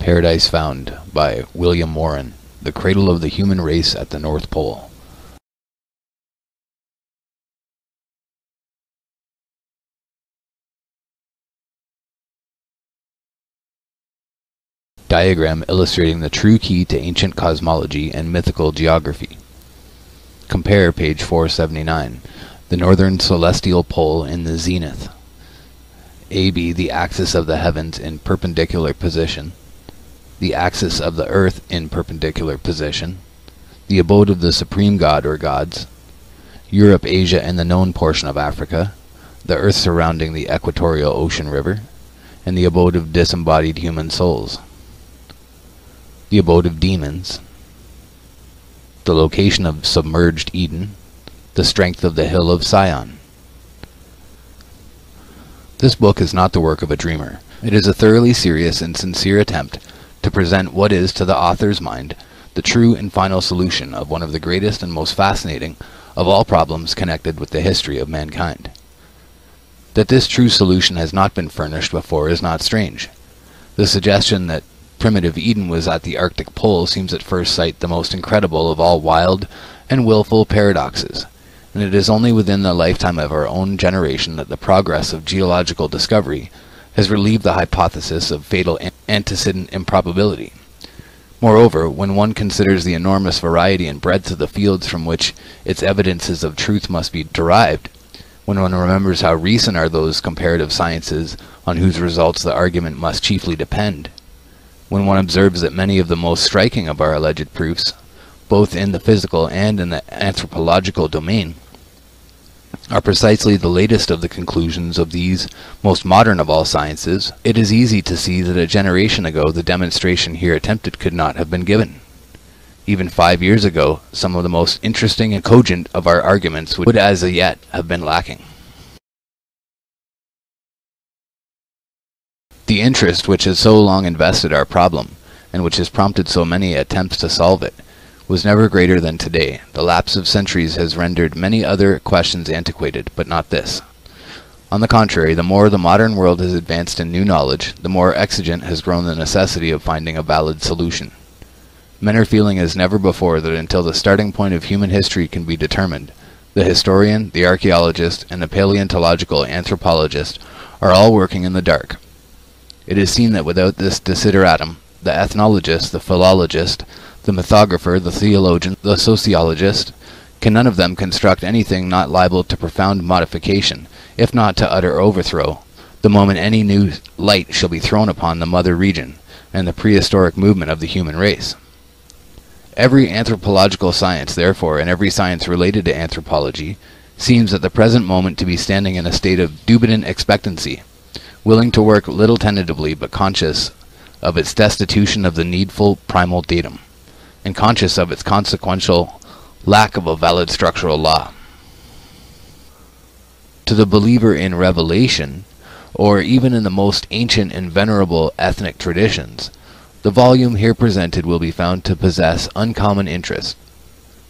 Paradise Found by William Warren, the cradle of the human race at the North Pole. Diagram illustrating the true key to ancient cosmology and mythical geography. Compare page 479, the northern celestial pole in the zenith. AB, the axis of the heavens in perpendicular position, the axis of the earth in perpendicular position, the abode of the supreme god or gods, Europe, Asia, and the known portion of Africa, the earth surrounding the equatorial ocean river, and the abode of disembodied human souls, the abode of demons, the location of submerged Eden, the strength of the hill of Sion. This book is not the work of a dreamer. It is a thoroughly serious and sincere attempt to present what is, to the author's mind, the true and final solution of one of the greatest and most fascinating of all problems connected with the history of mankind. That this true solution has not been furnished before is not strange. The suggestion that primitive Eden was at the Arctic Pole seems at first sight the most incredible of all wild and wilful paradoxes, and it is only within the lifetime of our own generation that the progress of geological discovery has relieved the hypothesis of fatal antecedent improbability. Moreover, when one considers the enormous variety and breadth of the fields from which its evidences of truth must be derived, when one remembers how recent are those comparative sciences on whose results the argument must chiefly depend, when one observes that many of the most striking of our alleged proofs, both in the physical and in the anthropological domain, are precisely the latest of the conclusions of these most modern of all sciences, it is easy to see that a generation ago the demonstration here attempted could not have been given. Even five years ago, some of the most interesting and cogent of our arguments would as yet have been lacking. The interest which has so long invested our problem, and which has prompted so many attempts to solve it, was never greater than today. The lapse of centuries has rendered many other questions antiquated, but not this. On the contrary, the more the modern world has advanced in new knowledge, the more exigent has grown the necessity of finding a valid solution. Men are feeling as never before that until the starting point of human history can be determined, the historian, the archaeologist, and the paleontological anthropologist are all working in the dark. It is seen that without this desideratum, the ethnologist, the philologist, the mythographer, the theologian, the sociologist, can none of them construct anything not liable to profound modification, if not to utter overthrow, the moment any new light shall be thrown upon the mother region, and the prehistoric movement of the human race. Every anthropological science, therefore, and every science related to anthropology, seems at the present moment to be standing in a state of dubitant expectancy, willing to work little tentatively, but conscious of its destitution of the needful primal datum and conscious of its consequential lack of a valid structural law. To the believer in revelation, or even in the most ancient and venerable ethnic traditions, the volume here presented will be found to possess uncommon interest.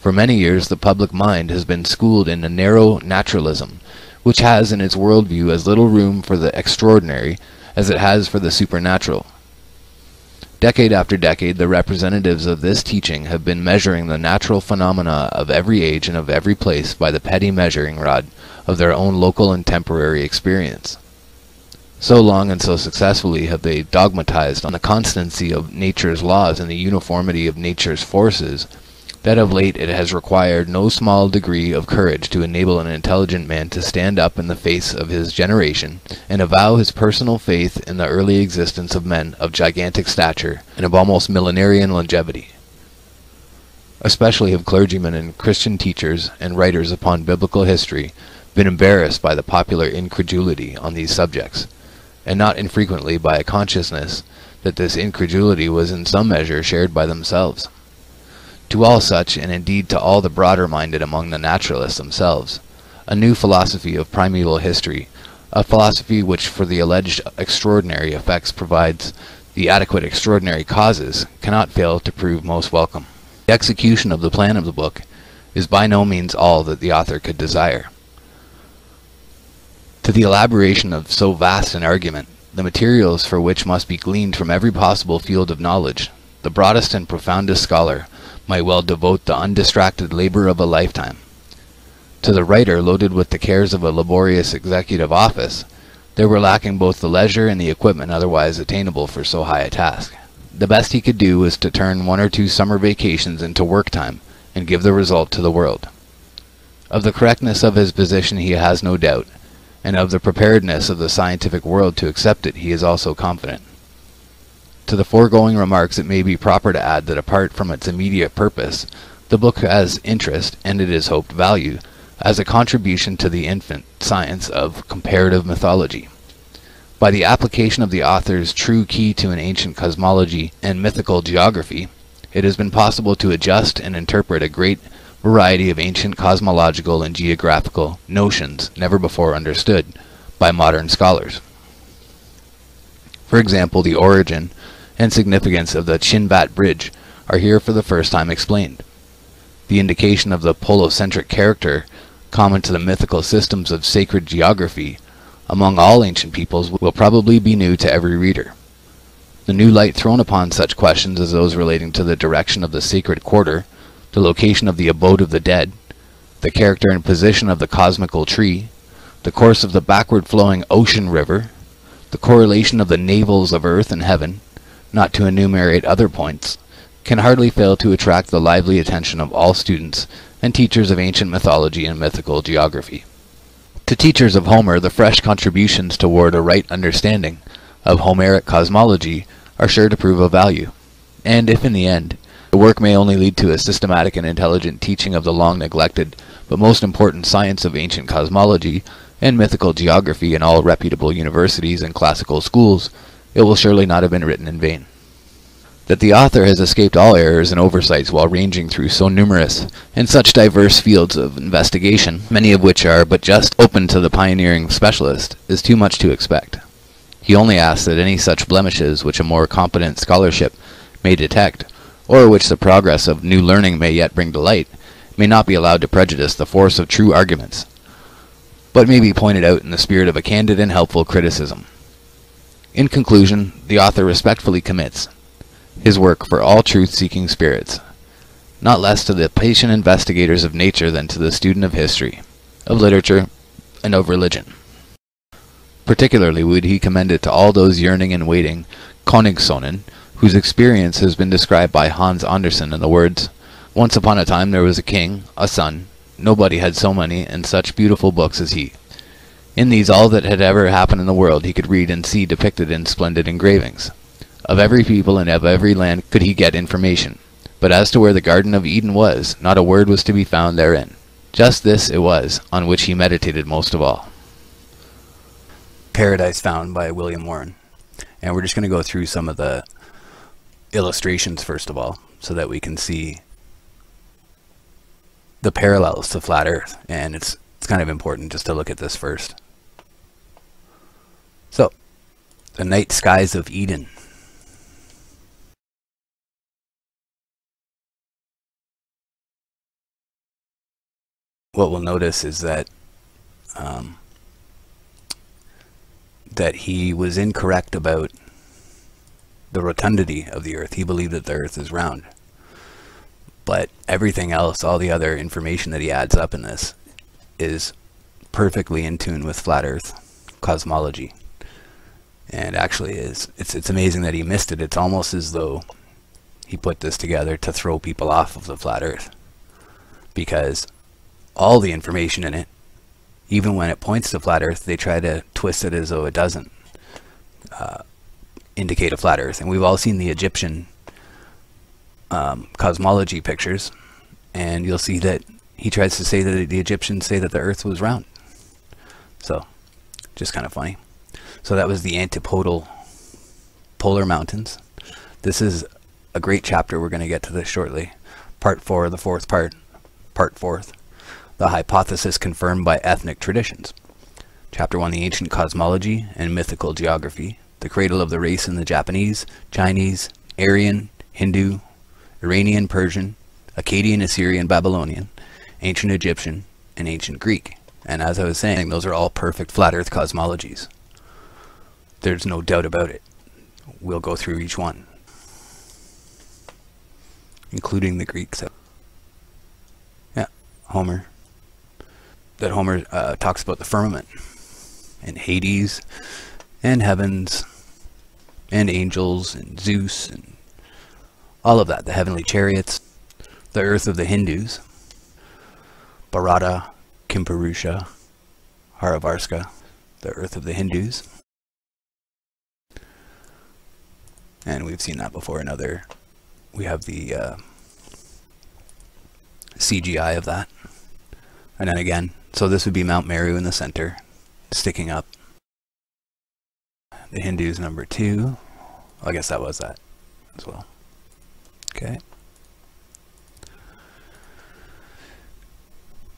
For many years the public mind has been schooled in a narrow naturalism, which has in its worldview as little room for the extraordinary as it has for the supernatural. Decade after decade, the representatives of this teaching have been measuring the natural phenomena of every age and of every place by the petty measuring rod of their own local and temporary experience. So long and so successfully have they dogmatized on the constancy of nature's laws and the uniformity of nature's forces that of late it has required no small degree of courage to enable an intelligent man to stand up in the face of his generation and avow his personal faith in the early existence of men of gigantic stature and of almost millenarian longevity. Especially have clergymen and Christian teachers and writers upon biblical history been embarrassed by the popular incredulity on these subjects, and not infrequently by a consciousness that this incredulity was in some measure shared by themselves. To all such, and indeed to all the broader minded among the naturalists themselves, a new philosophy of primeval history, a philosophy which for the alleged extraordinary effects provides the adequate extraordinary causes, cannot fail to prove most welcome. The execution of the plan of the book is by no means all that the author could desire. To the elaboration of so vast an argument, the materials for which must be gleaned from every possible field of knowledge, the broadest and profoundest scholar might well devote the undistracted labor of a lifetime. To the writer loaded with the cares of a laborious executive office, there were lacking both the leisure and the equipment otherwise attainable for so high a task. The best he could do was to turn one or two summer vacations into work time and give the result to the world. Of the correctness of his position he has no doubt, and of the preparedness of the scientific world to accept it he is also confident. To the foregoing remarks it may be proper to add that apart from its immediate purpose, the book has interest, and it is hoped value, as a contribution to the infant science of comparative mythology. By the application of the author's true key to an ancient cosmology and mythical geography, it has been possible to adjust and interpret a great variety of ancient cosmological and geographical notions never before understood by modern scholars. For example, the origin and significance of the Chinvat Bridge are here for the first time explained. The indication of the polocentric character common to the mythical systems of sacred geography among all ancient peoples will probably be new to every reader. The new light thrown upon such questions as those relating to the direction of the sacred quarter, the location of the abode of the dead, the character and position of the cosmical tree, the course of the backward flowing ocean river, the correlation of the navels of earth and heaven, not to enumerate other points, can hardly fail to attract the lively attention of all students and teachers of ancient mythology and mythical geography. To teachers of Homer, the fresh contributions toward a right understanding of Homeric cosmology are sure to prove of value. And if in the end, the work may only lead to a systematic and intelligent teaching of the long neglected, but most important science of ancient cosmology and mythical geography in all reputable universities and classical schools, it will surely not have been written in vain. That the author has escaped all errors and oversights while ranging through so numerous and such diverse fields of investigation, many of which are but just open to the pioneering specialist, is too much to expect. He only asks that any such blemishes which a more competent scholarship may detect, or which the progress of new learning may yet bring to light, may not be allowed to prejudice the force of true arguments, but may be pointed out in the spirit of a candid and helpful criticism. In conclusion, the author respectfully commits his work for all truth-seeking spirits, not less to the patient investigators of nature than to the student of history, of literature, and of religion. Particularly would he commend it to all those yearning and waiting Königssonen, whose experience has been described by Hans Andersen in the words, Once upon a time there was a king, a son, nobody had so many and such beautiful books as he. In these all that had ever happened in the world he could read and see depicted in splendid engravings. Of every people and of every land could he get information. But as to where the Garden of Eden was, not a word was to be found therein. Just this it was, on which he meditated most of all. Paradise Found by William Warren. And we're just going to go through some of the illustrations first of all, so that we can see the parallels to flat earth. And it's, it's kind of important just to look at this first. So, the night skies of Eden. what we'll notice is that um, that he was incorrect about the rotundity of the earth. He believed that the earth is round. But everything else, all the other information that he adds up in this, is perfectly in tune with flat earth cosmology. And actually is it's it's amazing that he missed it. It's almost as though he put this together to throw people off of the flat earth. Because all the information in it. Even when it points to flat Earth, they try to twist it as though it doesn't uh, indicate a flat Earth. And we've all seen the Egyptian um, cosmology pictures, and you'll see that he tries to say that the Egyptians say that the Earth was round. So, just kind of funny. So that was the antipodal polar mountains. This is a great chapter. We're going to get to this shortly. Part four, the fourth part, part fourth the hypothesis confirmed by ethnic traditions. Chapter 1 The Ancient Cosmology and Mythical Geography, the cradle of the race in the Japanese, Chinese, Aryan, Hindu, Iranian, Persian, Akkadian, Assyrian, Babylonian, Ancient Egyptian, and Ancient Greek. And as I was saying, those are all perfect flat earth cosmologies. There's no doubt about it. We'll go through each one, including the Greeks. Yeah, Homer. That Homer uh, talks about the firmament and Hades and heavens and angels and Zeus and all of that, the heavenly chariots, the earth of the Hindus, Bharata, Kimpurusha, Harivarsha, the earth of the Hindus. And we've seen that before in other, we have the uh, CGI of that. And then again, so this would be Mount Meru in the center, sticking up. The Hindus number two. I guess that was that as well. Okay.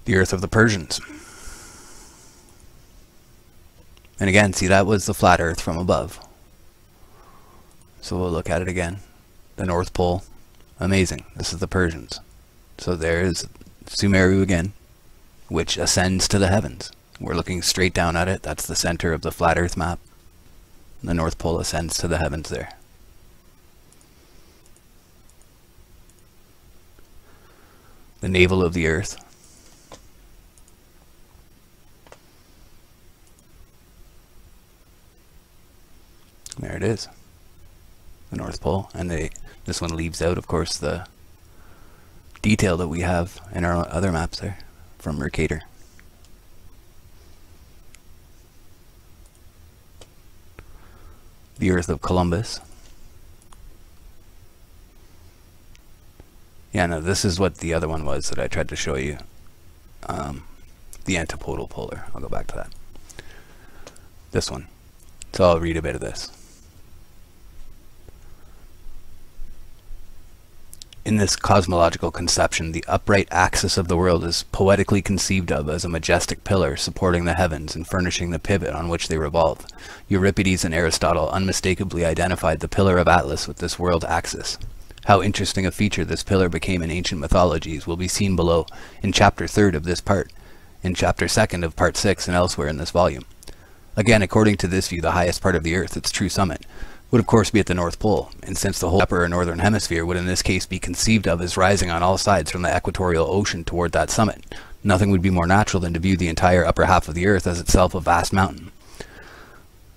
The earth of the Persians. And again, see that was the flat earth from above. So we'll look at it again. The North Pole. Amazing. This is the Persians. So there is Sumeru again, which ascends to the heavens. We're looking straight down at it. That's the center of the flat earth map. The North Pole ascends to the heavens there. The navel of the earth. There it is. The North Pole. And they this one leaves out, of course, the detail that we have in our other maps there from Mercator. the Earth of Columbus. Yeah, no, this is what the other one was that I tried to show you. Um, the antipodal polar. I'll go back to that. This one. So I'll read a bit of this. In this cosmological conception, the upright axis of the world is poetically conceived of as a majestic pillar supporting the heavens and furnishing the pivot on which they revolve. Euripides and Aristotle unmistakably identified the pillar of Atlas with this world axis. How interesting a feature this pillar became in ancient mythologies will be seen below in chapter 3rd of this part, in chapter 2nd of part 6 and elsewhere in this volume. Again, according to this view, the highest part of the earth, its true summit, would of course be at the North Pole, and since the whole upper or northern hemisphere would in this case be conceived of as rising on all sides from the equatorial ocean toward that summit, nothing would be more natural than to view the entire upper half of the earth as itself a vast mountain.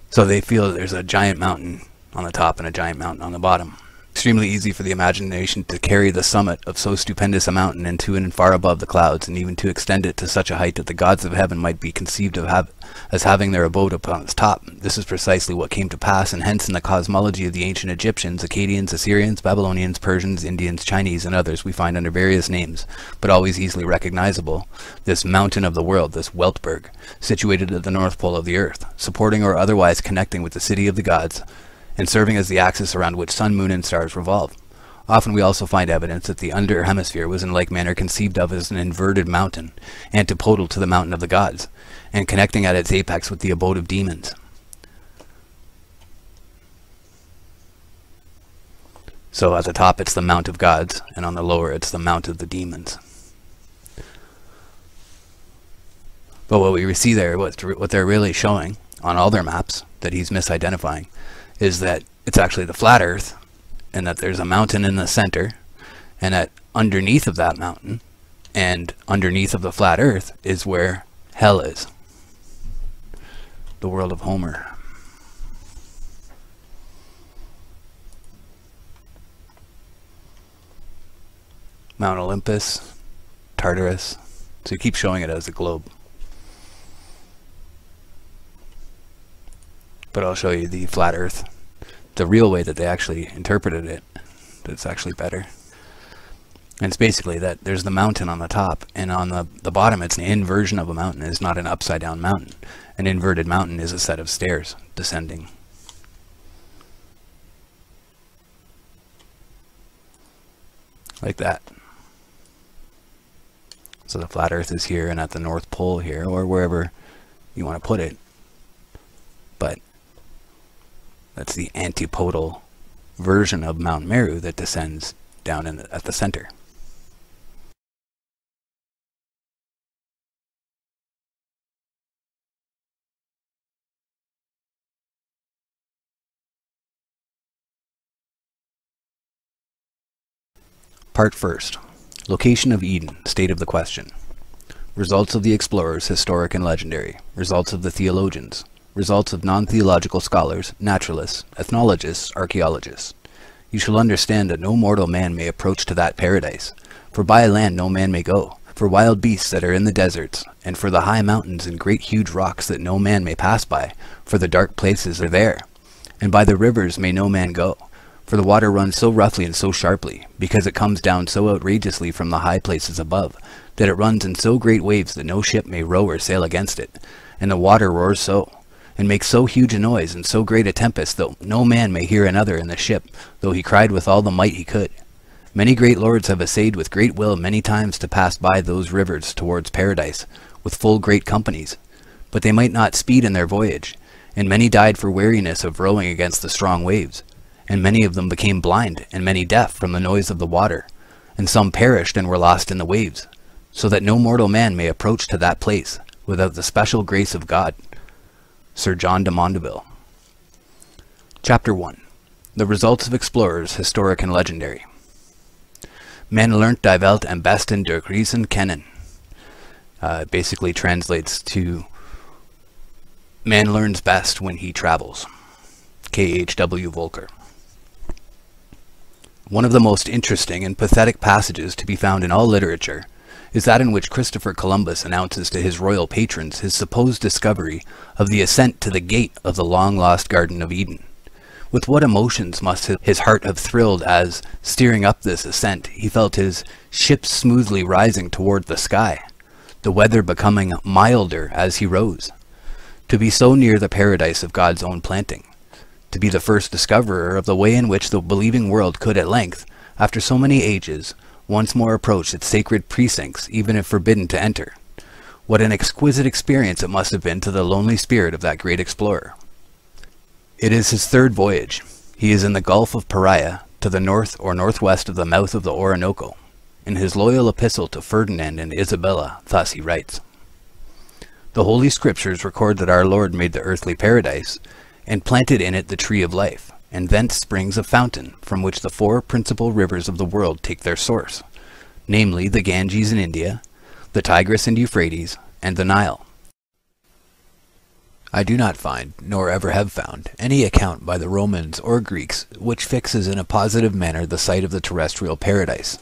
So they feel that there's a giant mountain on the top and a giant mountain on the bottom extremely easy for the imagination to carry the summit of so stupendous a mountain into and far above the clouds, and even to extend it to such a height that the gods of heaven might be conceived of have, as having their abode upon its top. This is precisely what came to pass, and hence in the cosmology of the ancient Egyptians, Akkadians, Assyrians, Babylonians, Persians, Indians, Chinese, and others we find under various names, but always easily recognizable, this mountain of the world, this Weltberg, situated at the north pole of the earth, supporting or otherwise connecting with the city of the gods, and serving as the axis around which sun, moon, and stars revolve. Often we also find evidence that the under hemisphere was in like manner conceived of as an inverted mountain, antipodal to the mountain of the gods, and connecting at its apex with the abode of demons. So at the top it's the mount of gods, and on the lower it's the mount of the demons. But what we see there, what, what they're really showing on all their maps that he's misidentifying, is that it's actually the flat earth and that there's a mountain in the center and that underneath of that mountain and underneath of the flat earth is where hell is. The world of Homer. Mount Olympus Tartarus so he keeps showing it as a globe but I'll show you the flat earth, the real way that they actually interpreted it. That's actually better. And it's basically that there's the mountain on the top, and on the, the bottom it's an inversion of a mountain. It's not an upside down mountain. An inverted mountain is a set of stairs descending. Like that. So the flat earth is here and at the North Pole here, or wherever you want to put it. But that's the antipodal version of Mount Meru that descends down in, at the center. Part 1st. Location of Eden, state of the question. Results of the explorers, historic and legendary. Results of the theologians. Results of non-theological scholars, naturalists, ethnologists, archaeologists. You shall understand that no mortal man may approach to that paradise, for by land no man may go, for wild beasts that are in the deserts, and for the high mountains and great huge rocks that no man may pass by, for the dark places are there. And by the rivers may no man go, for the water runs so roughly and so sharply, because it comes down so outrageously from the high places above, that it runs in so great waves that no ship may row or sail against it, and the water roars so, and make so huge a noise and so great a tempest that no man may hear another in the ship, though he cried with all the might he could. Many great lords have essayed with great will many times to pass by those rivers towards paradise, with full great companies, but they might not speed in their voyage, and many died for weariness of rowing against the strong waves and many of them became blind, and many deaf from the noise of the water, and some perished and were lost in the waves, so that no mortal man may approach to that place without the special grace of God. Sir John de Mandeville. Chapter 1 The Results of Explorers, Historic and Legendary. Men learnt die Welt am besten durch Reisen kennen. Uh, basically translates to Man learns best when he travels. K.H.W. Volker. One of the most interesting and pathetic passages to be found in all literature is that in which Christopher Columbus announces to his royal patrons his supposed discovery of the ascent to the gate of the long-lost Garden of Eden. With what emotions must his heart have thrilled as, steering up this ascent, he felt his ship smoothly rising toward the sky, the weather becoming milder as he rose. To be so near the paradise of God's own planting, to be the first discoverer of the way in which the believing world could at length, after so many ages, once more approach its sacred precincts, even if forbidden to enter. What an exquisite experience it must have been to the lonely spirit of that great explorer. It is his third voyage. He is in the Gulf of Paria, to the north or northwest of the mouth of the Orinoco. In his loyal epistle to Ferdinand and Isabella, thus he writes, The Holy Scriptures record that our Lord made the earthly paradise, and planted in it the tree of life, and thence springs a fountain, from which the four principal rivers of the world take their source, namely the Ganges in India, the Tigris and Euphrates, and the Nile. I do not find, nor ever have found, any account by the Romans or Greeks which fixes in a positive manner the site of the terrestrial paradise.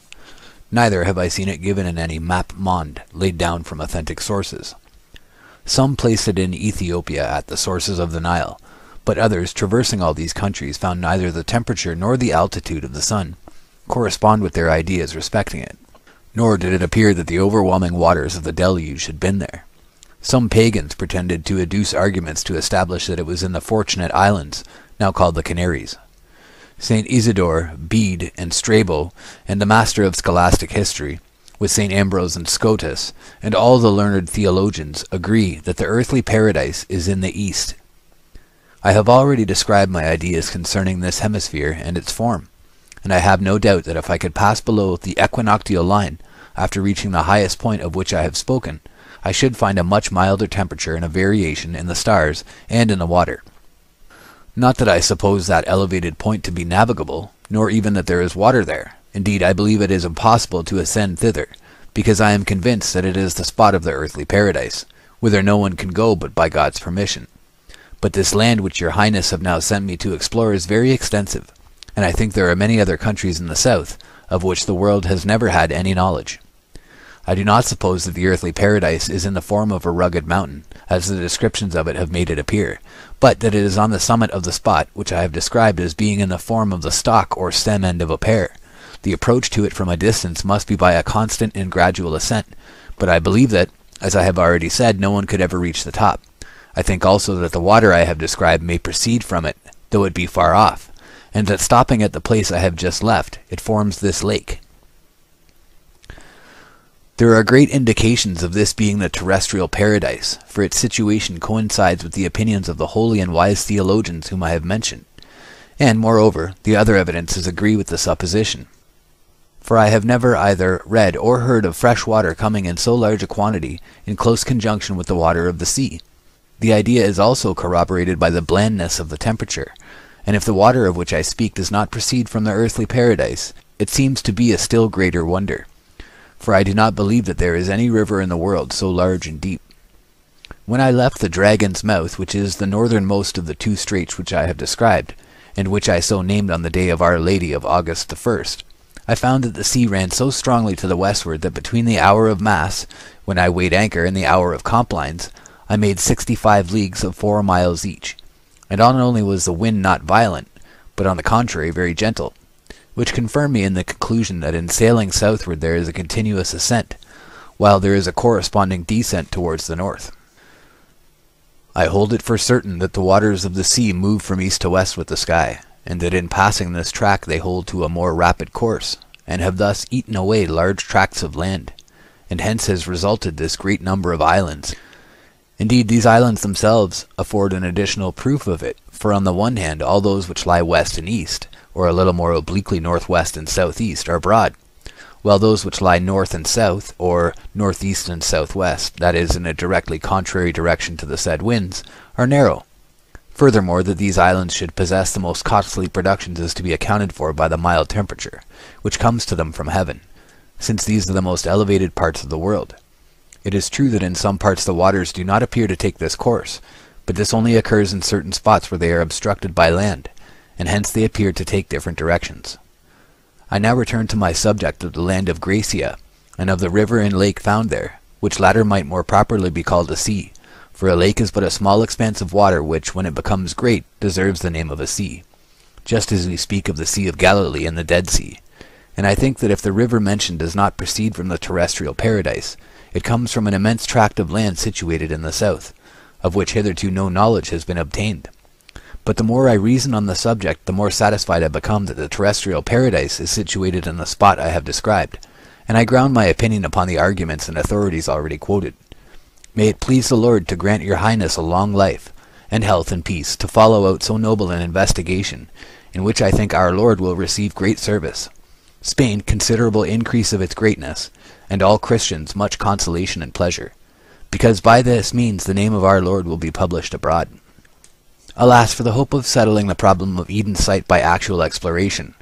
Neither have I seen it given in any map monde laid down from authentic sources. Some place it in Ethiopia at the sources of the Nile, but others, traversing all these countries, found neither the temperature nor the altitude of the sun correspond with their ideas respecting it. Nor did it appear that the overwhelming waters of the deluge had been there. Some pagans pretended to adduce arguments to establish that it was in the Fortunate Islands, now called the Canaries. St. Isidore, Bede, and Strabo, and the master of scholastic history, with St. Ambrose and Scotus, and all the learned theologians, agree that the earthly paradise is in the east, I have already described my ideas concerning this hemisphere and its form, and I have no doubt that if I could pass below the equinoctial line after reaching the highest point of which I have spoken, I should find a much milder temperature and a variation in the stars and in the water. Not that I suppose that elevated point to be navigable, nor even that there is water there. Indeed, I believe it is impossible to ascend thither, because I am convinced that it is the spot of the earthly paradise, whither no one can go but by God's permission. But this land which your highness have now sent me to explore is very extensive, and I think there are many other countries in the south, of which the world has never had any knowledge. I do not suppose that the earthly paradise is in the form of a rugged mountain, as the descriptions of it have made it appear, but that it is on the summit of the spot which I have described as being in the form of the stalk or stem end of a pear. The approach to it from a distance must be by a constant and gradual ascent, but I believe that, as I have already said, no one could ever reach the top. I think also that the water I have described may proceed from it, though it be far off, and that stopping at the place I have just left, it forms this lake. There are great indications of this being the terrestrial paradise, for its situation coincides with the opinions of the holy and wise theologians whom I have mentioned, and, moreover, the other evidences agree with the supposition. For I have never either read or heard of fresh water coming in so large a quantity in close conjunction with the water of the sea. The idea is also corroborated by the blandness of the temperature, and if the water of which I speak does not proceed from the earthly paradise, it seems to be a still greater wonder. For I do not believe that there is any river in the world so large and deep. When I left the Dragon's Mouth, which is the northernmost of the two straits which I have described, and which I so named on the day of Our Lady of August the first, I found that the sea ran so strongly to the westward that between the hour of Mass, when I weighed anchor, and the hour of Complines, I made sixty-five leagues of four miles each. And not only was the wind not violent, but on the contrary very gentle, which confirmed me in the conclusion that in sailing southward there is a continuous ascent, while there is a corresponding descent towards the north. I hold it for certain that the waters of the sea move from east to west with the sky, and that in passing this track they hold to a more rapid course, and have thus eaten away large tracts of land, and hence has resulted this great number of islands. Indeed, these islands themselves afford an additional proof of it, for on the one hand all those which lie west and east, or a little more obliquely northwest and southeast, are broad, while those which lie north and south, or northeast and southwest, that is, in a directly contrary direction to the said winds, are narrow. Furthermore, that these islands should possess the most costly productions is to be accounted for by the mild temperature, which comes to them from heaven, since these are the most elevated parts of the world. It is true that in some parts the waters do not appear to take this course, but this only occurs in certain spots where they are obstructed by land, and hence they appear to take different directions. I now return to my subject of the land of Gracia, and of the river and lake found there, which latter might more properly be called a sea, for a lake is but a small expanse of water which, when it becomes great, deserves the name of a sea, just as we speak of the Sea of Galilee and the Dead Sea. And I think that if the river mentioned does not proceed from the terrestrial paradise, it comes from an immense tract of land situated in the south, of which hitherto no knowledge has been obtained. But the more I reason on the subject, the more satisfied I become that the terrestrial paradise is situated in the spot I have described, and I ground my opinion upon the arguments and authorities already quoted. May it please the Lord to grant your highness a long life, and health and peace, to follow out so noble an investigation, in which I think our Lord will receive great service. Spain considerable increase of its greatness, and all Christians much consolation and pleasure, because by this means the name of our Lord will be published abroad. Alas for the hope of settling the problem of Eden's site by actual exploration.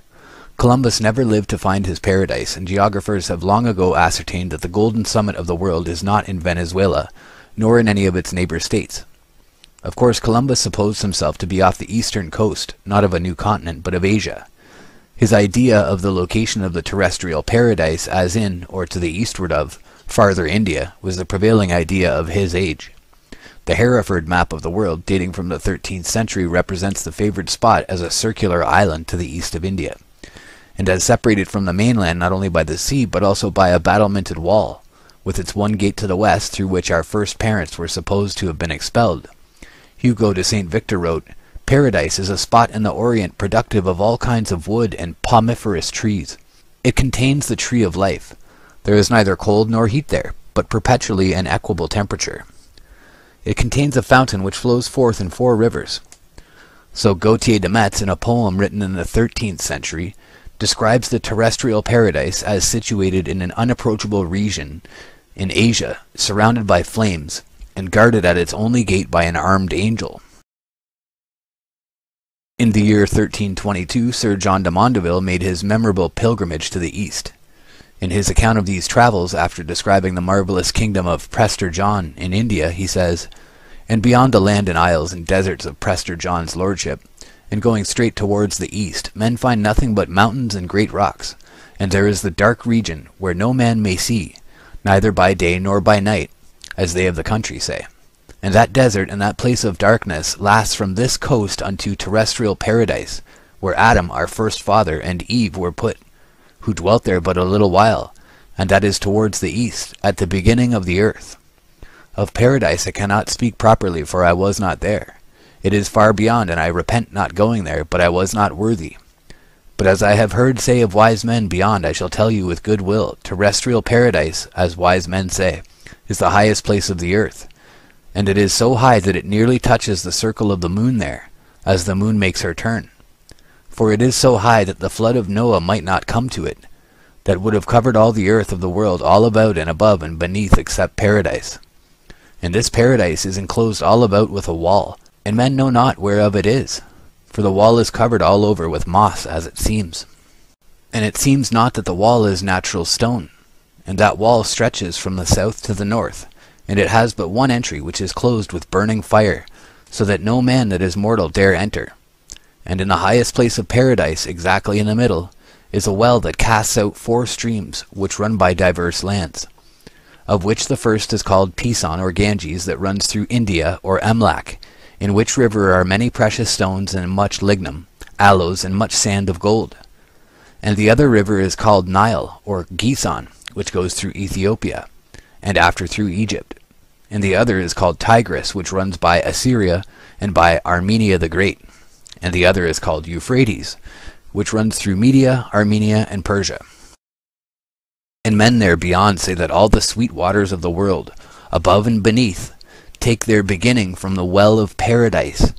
Columbus never lived to find his paradise, and geographers have long ago ascertained that the golden summit of the world is not in Venezuela, nor in any of its neighbor states. Of course, Columbus supposed himself to be off the eastern coast, not of a new continent, but of Asia. His idea of the location of the terrestrial paradise as in, or to the eastward of, farther India, was the prevailing idea of his age. The Hereford map of the world, dating from the 13th century, represents the favored spot as a circular island to the east of India and as separated from the mainland not only by the sea but also by a battlemented wall, with its one gate to the west through which our first parents were supposed to have been expelled. Hugo de St. Victor wrote, Paradise is a spot in the Orient productive of all kinds of wood and palmiferous trees. It contains the tree of life. There is neither cold nor heat there, but perpetually an equable temperature. It contains a fountain which flows forth in four rivers. So Gautier de Metz, in a poem written in the thirteenth century, describes the terrestrial paradise as situated in an unapproachable region in Asia, surrounded by flames, and guarded at its only gate by an armed angel. In the year 1322, Sir John de Mandeville made his memorable pilgrimage to the east. In his account of these travels, after describing the marvelous kingdom of Prester John in India, he says, And beyond the land and isles and deserts of Prester John's lordship, and going straight towards the east, men find nothing but mountains and great rocks, and there is the dark region where no man may see, neither by day nor by night, as they of the country say. And that desert and that place of darkness lasts from this coast unto terrestrial paradise, where Adam our first father and Eve were put, who dwelt there but a little while, and that is towards the east, at the beginning of the earth. Of paradise I cannot speak properly, for I was not there. It is far beyond, and I repent not going there, but I was not worthy. But as I have heard say of wise men beyond, I shall tell you with good will, terrestrial paradise, as wise men say, is the highest place of the earth, and it is so high that it nearly touches the circle of the moon there, as the moon makes her turn. For it is so high that the flood of Noah might not come to it, that would have covered all the earth of the world all about and above and beneath except paradise. And this paradise is enclosed all about with a wall, and men know not whereof it is, for the wall is covered all over with moss as it seems. And it seems not that the wall is natural stone, and that wall stretches from the south to the north, and it has but one entry which is closed with burning fire, so that no man that is mortal dare enter. And in the highest place of paradise, exactly in the middle, is a well that casts out four streams, which run by diverse lands, of which the first is called Pison or Ganges, that runs through India or Emlak, in which river are many precious stones and much lignum, aloes, and much sand of gold. And the other river is called Nile or Gison, which goes through Ethiopia, and after through Egypt. And the other is called Tigris, which runs by Assyria and by Armenia the Great. And the other is called Euphrates, which runs through Media, Armenia, and Persia. And men there beyond say that all the sweet waters of the world, above and beneath, take their beginning from the well of paradise,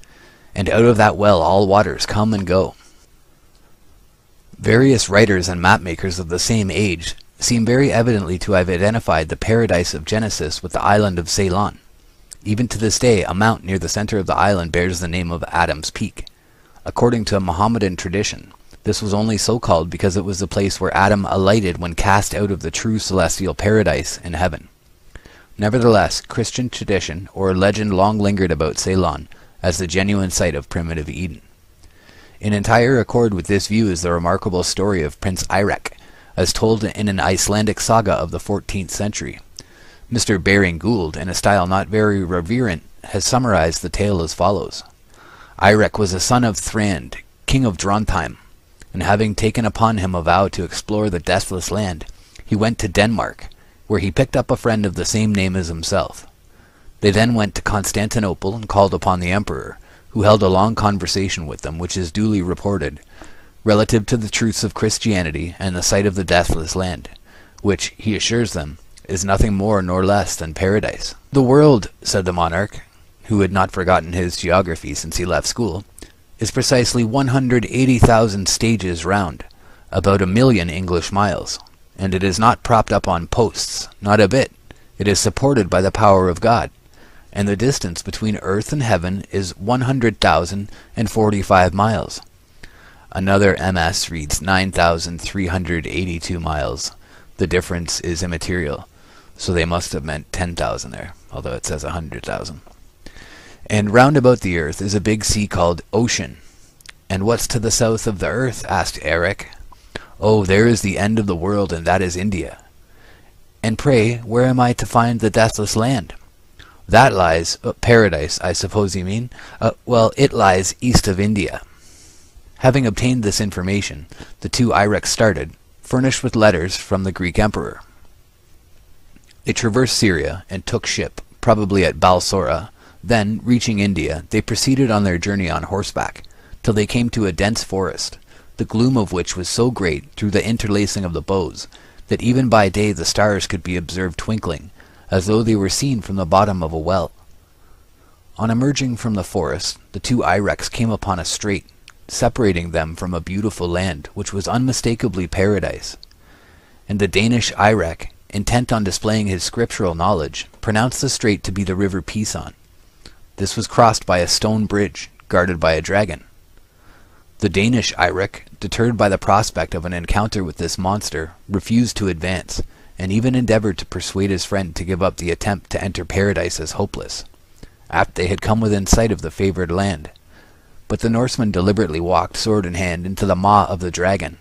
and out of that well all waters come and go. Various writers and mapmakers of the same age seem very evidently to have identified the paradise of Genesis with the island of Ceylon. Even to this day, a mount near the center of the island bears the name of Adam's Peak. According to a Mohammedan tradition, this was only so called because it was the place where Adam alighted when cast out of the true celestial paradise in heaven. Nevertheless, Christian tradition or legend long lingered about Ceylon as the genuine site of primitive Eden. In entire accord with this view is the remarkable story of Prince Eirik, as told in an Icelandic saga of the 14th century. Mr. Baring Gould, in a style not very reverent, has summarized the tale as follows. Eirik was a son of Thrand, king of Drontheim, and having taken upon him a vow to explore the deathless land, he went to Denmark, where he picked up a friend of the same name as himself. They then went to Constantinople and called upon the emperor, who held a long conversation with them, which is duly reported, relative to the truths of Christianity and the sight of the deathless land, which, he assures them, is nothing more nor less than paradise. The world, said the monarch, who had not forgotten his geography since he left school, is precisely 180,000 stages round, about a million English miles, and it is not propped up on posts, not a bit. It is supported by the power of God, and the distance between earth and heaven is 100,045 miles. Another MS reads 9,382 miles. The difference is immaterial, so they must have meant 10,000 there, although it says 100,000. And round about the earth is a big sea called Ocean. And what's to the south of the earth? asked Eric. Oh, there is the end of the world, and that is India. And pray, where am I to find the deathless land? That lies, uh, paradise, I suppose you mean? Uh, well, it lies east of India. Having obtained this information, the two Eireks started, furnished with letters from the Greek emperor. They traversed Syria and took ship, probably at Balsora, then, reaching India, they proceeded on their journey on horseback, till they came to a dense forest, the gloom of which was so great through the interlacing of the boughs, that even by day the stars could be observed twinkling, as though they were seen from the bottom of a well. On emerging from the forest, the two Eireks came upon a strait, separating them from a beautiful land, which was unmistakably paradise. And the Danish Eirek, intent on displaying his scriptural knowledge, pronounced the strait to be the river Pison. This was crossed by a stone bridge, guarded by a dragon. The Danish Eirik, deterred by the prospect of an encounter with this monster, refused to advance, and even endeavored to persuade his friend to give up the attempt to enter paradise as hopeless, after they had come within sight of the favored land. But the Norseman deliberately walked sword in hand into the maw of the dragon,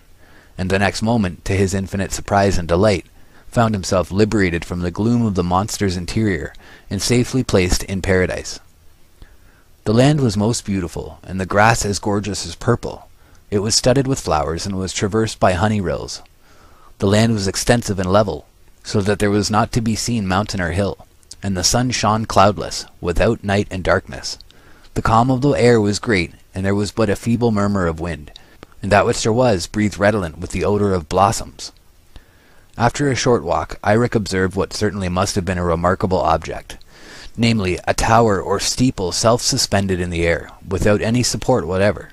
and the next moment, to his infinite surprise and delight, found himself liberated from the gloom of the monster's interior and safely placed in paradise. The land was most beautiful, and the grass as gorgeous as purple. It was studded with flowers, and was traversed by honey rills. The land was extensive and level, so that there was not to be seen mountain or hill, and the sun shone cloudless, without night and darkness. The calm of the air was great, and there was but a feeble murmur of wind, and that which there was breathed redolent with the odor of blossoms. After a short walk, Eirik observed what certainly must have been a remarkable object namely, a tower or steeple self-suspended in the air, without any support whatever,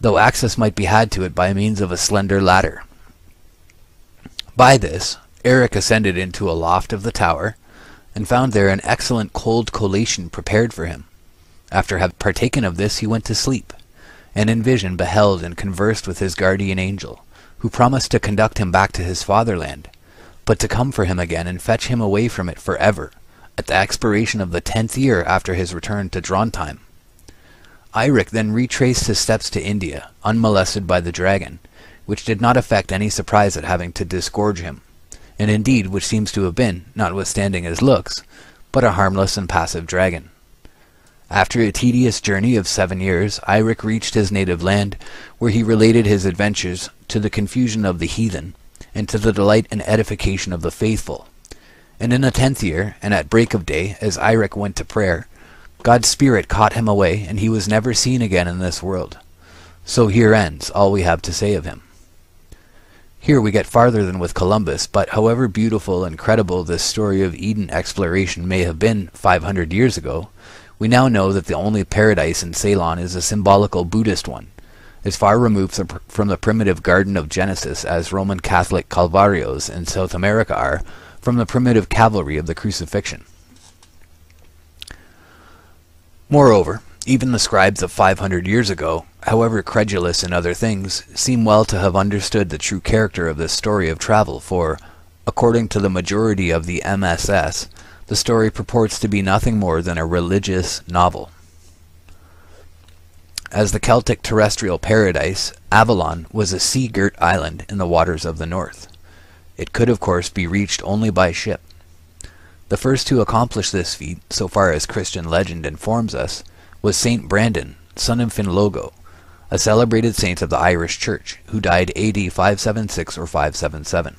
though access might be had to it by means of a slender ladder. By this, Eric ascended into a loft of the tower, and found there an excellent cold collation prepared for him. After having partaken of this, he went to sleep, and in vision beheld and conversed with his guardian angel, who promised to conduct him back to his fatherland, but to come for him again and fetch him away from it forever, at the expiration of the tenth year after his return to Drontheim. Eirik then retraced his steps to India, unmolested by the dragon, which did not affect any surprise at having to disgorge him, and indeed which seems to have been, notwithstanding his looks, but a harmless and passive dragon. After a tedious journey of seven years, Eirik reached his native land, where he related his adventures to the confusion of the heathen, and to the delight and edification of the faithful. And in the tenth year, and at break of day, as Eirik went to prayer, God's Spirit caught him away, and he was never seen again in this world. So here ends all we have to say of him. Here we get farther than with Columbus, but however beautiful and credible this story of Eden exploration may have been 500 years ago, we now know that the only paradise in Ceylon is a symbolical Buddhist one, as far removed from the primitive Garden of Genesis as Roman Catholic Calvarios in South America are from the primitive Calvary of the crucifixion. Moreover, even the scribes of 500 years ago, however credulous in other things, seem well to have understood the true character of this story of travel, for, according to the majority of the MSS, the story purports to be nothing more than a religious novel. As the Celtic terrestrial paradise, Avalon was a sea-girt island in the waters of the north. It could, of course, be reached only by ship. The first to accomplish this feat, so far as Christian legend informs us, was Saint Brandon, son of Finlogo, a celebrated saint of the Irish Church, who died AD 576 or 577.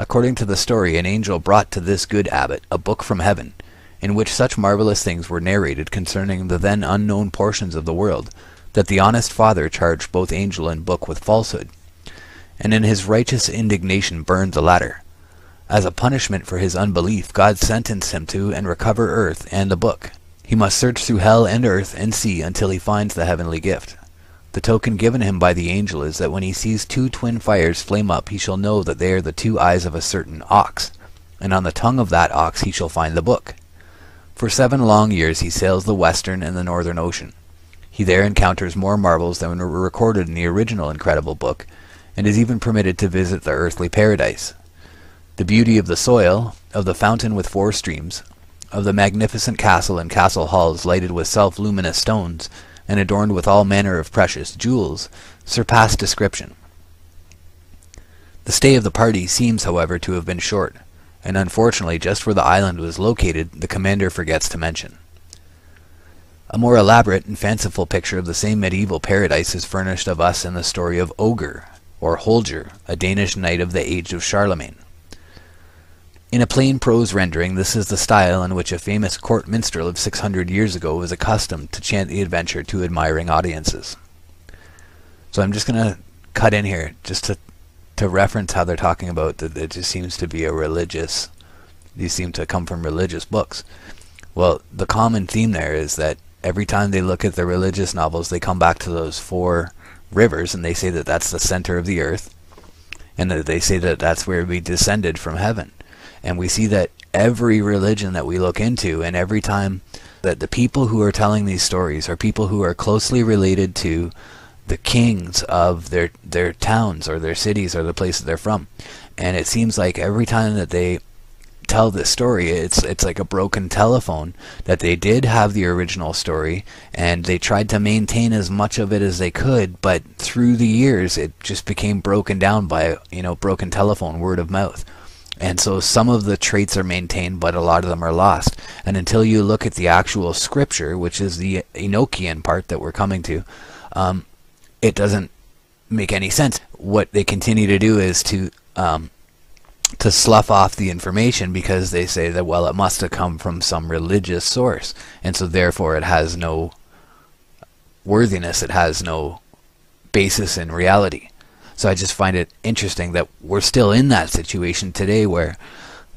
According to the story, an angel brought to this good abbot a book from heaven, in which such marvelous things were narrated concerning the then unknown portions of the world, that the honest father charged both angel and book with falsehood, and in his righteous indignation burned the latter. As a punishment for his unbelief, God sentenced him to and recover earth and the book. He must search through hell and earth and sea until he finds the heavenly gift. The token given him by the angel is that when he sees two twin fires flame up, he shall know that they are the two eyes of a certain ox, and on the tongue of that ox he shall find the book. For seven long years he sails the western and the northern ocean. He there encounters more marvels than were recorded in the original incredible book, and is even permitted to visit the earthly paradise. The beauty of the soil, of the fountain with four streams, of the magnificent castle and castle halls lighted with self-luminous stones, and adorned with all manner of precious jewels, surpassed description. The stay of the party seems, however, to have been short, and unfortunately just where the island was located the commander forgets to mention. A more elaborate and fanciful picture of the same medieval paradise is furnished of us in the story of Ogier, or Holger, a Danish knight of the age of Charlemagne. In a plain prose rendering, this is the style in which a famous court minstrel of 600 years ago was accustomed to chant the adventure to admiring audiences. So I'm just going to cut in here just to to reference how they're talking about that it just seems to be a religious these seem to come from religious books. Well, the common theme there is that every time they look at the religious novels, they come back to those four rivers and they say that that's the center of the earth and that they say that that's where we descended from heaven. And we see that every religion that we look into, and every time that the people who are telling these stories are people who are closely related to the kings of their their towns or their cities or the places they're from. And it seems like every time that they tell this story, it's it's like a broken telephone that they did have the original story and they tried to maintain as much of it as they could, but through the years it just became broken down by you know broken telephone word of mouth. And so some of the traits are maintained, but a lot of them are lost. And until you look at the actual scripture, which is the Enochian part that we're coming to, um, it doesn't make any sense. What they continue to do is to um, to slough off the information because they say that well, it must have come from some religious source, and so therefore it has no worthiness. It has no basis in reality. So I just find it interesting that we're still in that situation today where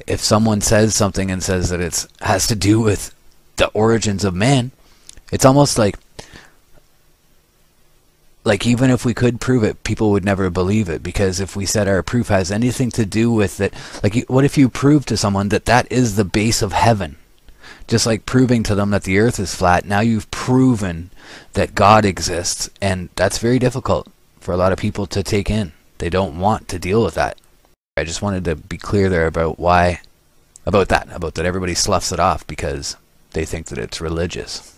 if someone says something and says that it has to do with the origins of man, it's almost like like even if we could prove it, people would never believe it because if we said our proof has anything to do with it, like what if you prove to someone that that is the base of heaven? Just like proving to them that the earth is flat, now you've proven that God exists and that's very difficult for a lot of people to take in. They don't want to deal with that. I just wanted to be clear there about why, about that, about that everybody sloughs it off because they think that it's religious.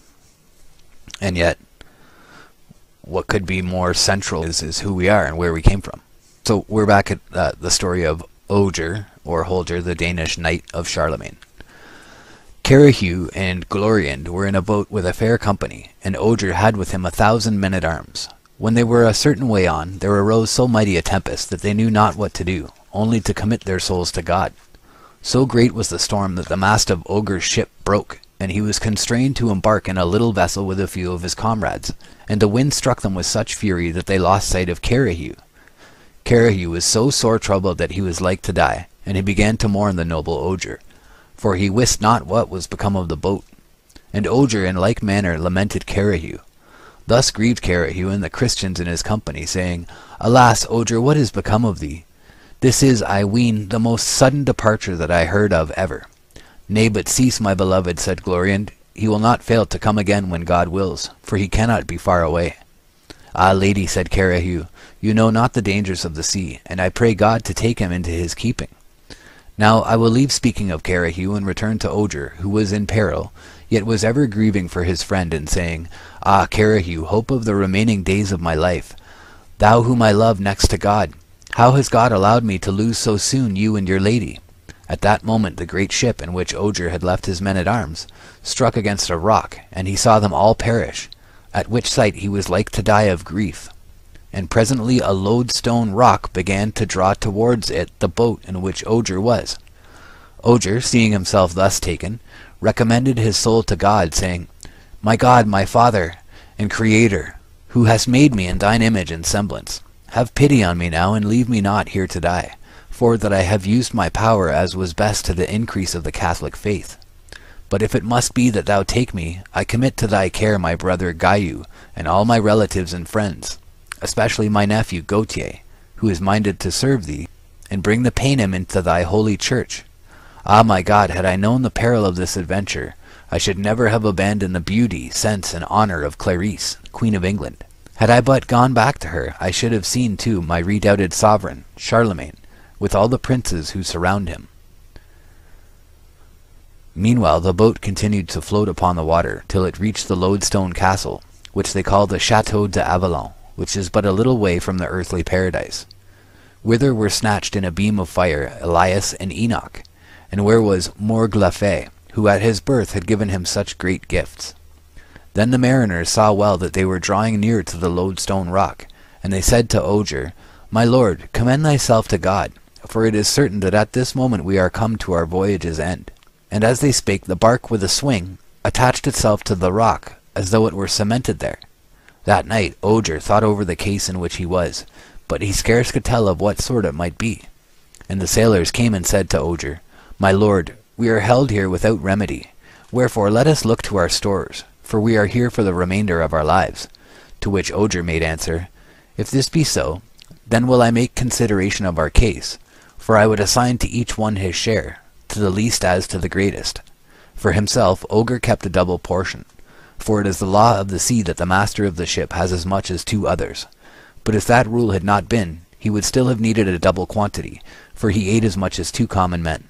And yet, what could be more central is, is who we are and where we came from. So we're back at uh, the story of Ogier, or Holger, the Danish knight of Charlemagne. Carahue and Gloriand were in a boat with a fair company, and Ogier had with him a thousand men at arms. When they were a certain way on, there arose so mighty a tempest that they knew not what to do, only to commit their souls to God. So great was the storm that the mast of Ogier's ship broke, and he was constrained to embark in a little vessel with a few of his comrades, and the wind struck them with such fury that they lost sight of Carahue. Carahue was so sore troubled that he was like to die, and he began to mourn the noble Ogier, for he wist not what was become of the boat. And Ogier in like manner lamented Carahue. Thus grieved Carahue and the Christians in his company, saying, Alas, Ogier, what is become of thee? This is, I ween, the most sudden departure that I heard of ever. Nay, but cease, my beloved, said Gloriand. He will not fail to come again when God wills, for he cannot be far away. Ah, lady, said Carahue, you know not the dangers of the sea, and I pray God to take him into his keeping. Now I will leave speaking of Carahue and return to Ogier, who was in peril, yet was ever grieving for his friend, and saying, Ah, Carahue, hope of the remaining days of my life, thou whom I love next to God, how has God allowed me to lose so soon you and your lady? At that moment the great ship in which Ogier had left his men-at-arms struck against a rock, and he saw them all perish, at which sight he was like to die of grief. And presently a lodestone rock began to draw towards it the boat in which Ogier was. Ogier, seeing himself thus taken, recommended his soul to God, saying, My God, my Father, and Creator, who hast made me in thine image and semblance, have pity on me now, and leave me not here to die, for that I have used my power as was best to the increase of the Catholic faith. But if it must be that thou take me, I commit to thy care my brother Gaiu, and all my relatives and friends, especially my nephew Gautier, who is minded to serve thee, and bring the paynim into thy holy church. Ah, my God, had I known the peril of this adventure, I should never have abandoned the beauty, sense, and honour of Clarice, Queen of England. Had I but gone back to her, I should have seen, too, my redoubted sovereign, Charlemagne, with all the princes who surround him. Meanwhile the boat continued to float upon the water, till it reached the lodestone castle, which they call the Chateau d'Avalon, which is but a little way from the earthly paradise. Whither were snatched in a beam of fire Elias and Enoch, and where was Morgue la Fay, who at his birth had given him such great gifts. Then the mariners saw well that they were drawing near to the lodestone rock, and they said to Ogier, My lord, commend thyself to God, for it is certain that at this moment we are come to our voyage's end. And as they spake, the bark with a swing attached itself to the rock, as though it were cemented there. That night Ogier thought over the case in which he was, but he scarce could tell of what sort it might be. And the sailors came and said to Ogier, My lord, we are held here without remedy. Wherefore let us look to our stores, for we are here for the remainder of our lives. To which Ogier made answer, If this be so, then will I make consideration of our case, for I would assign to each one his share, to the least as to the greatest. For himself, Ogier kept a double portion, for it is the law of the sea that the master of the ship has as much as two others. But if that rule had not been, he would still have needed a double quantity, for he ate as much as two common men.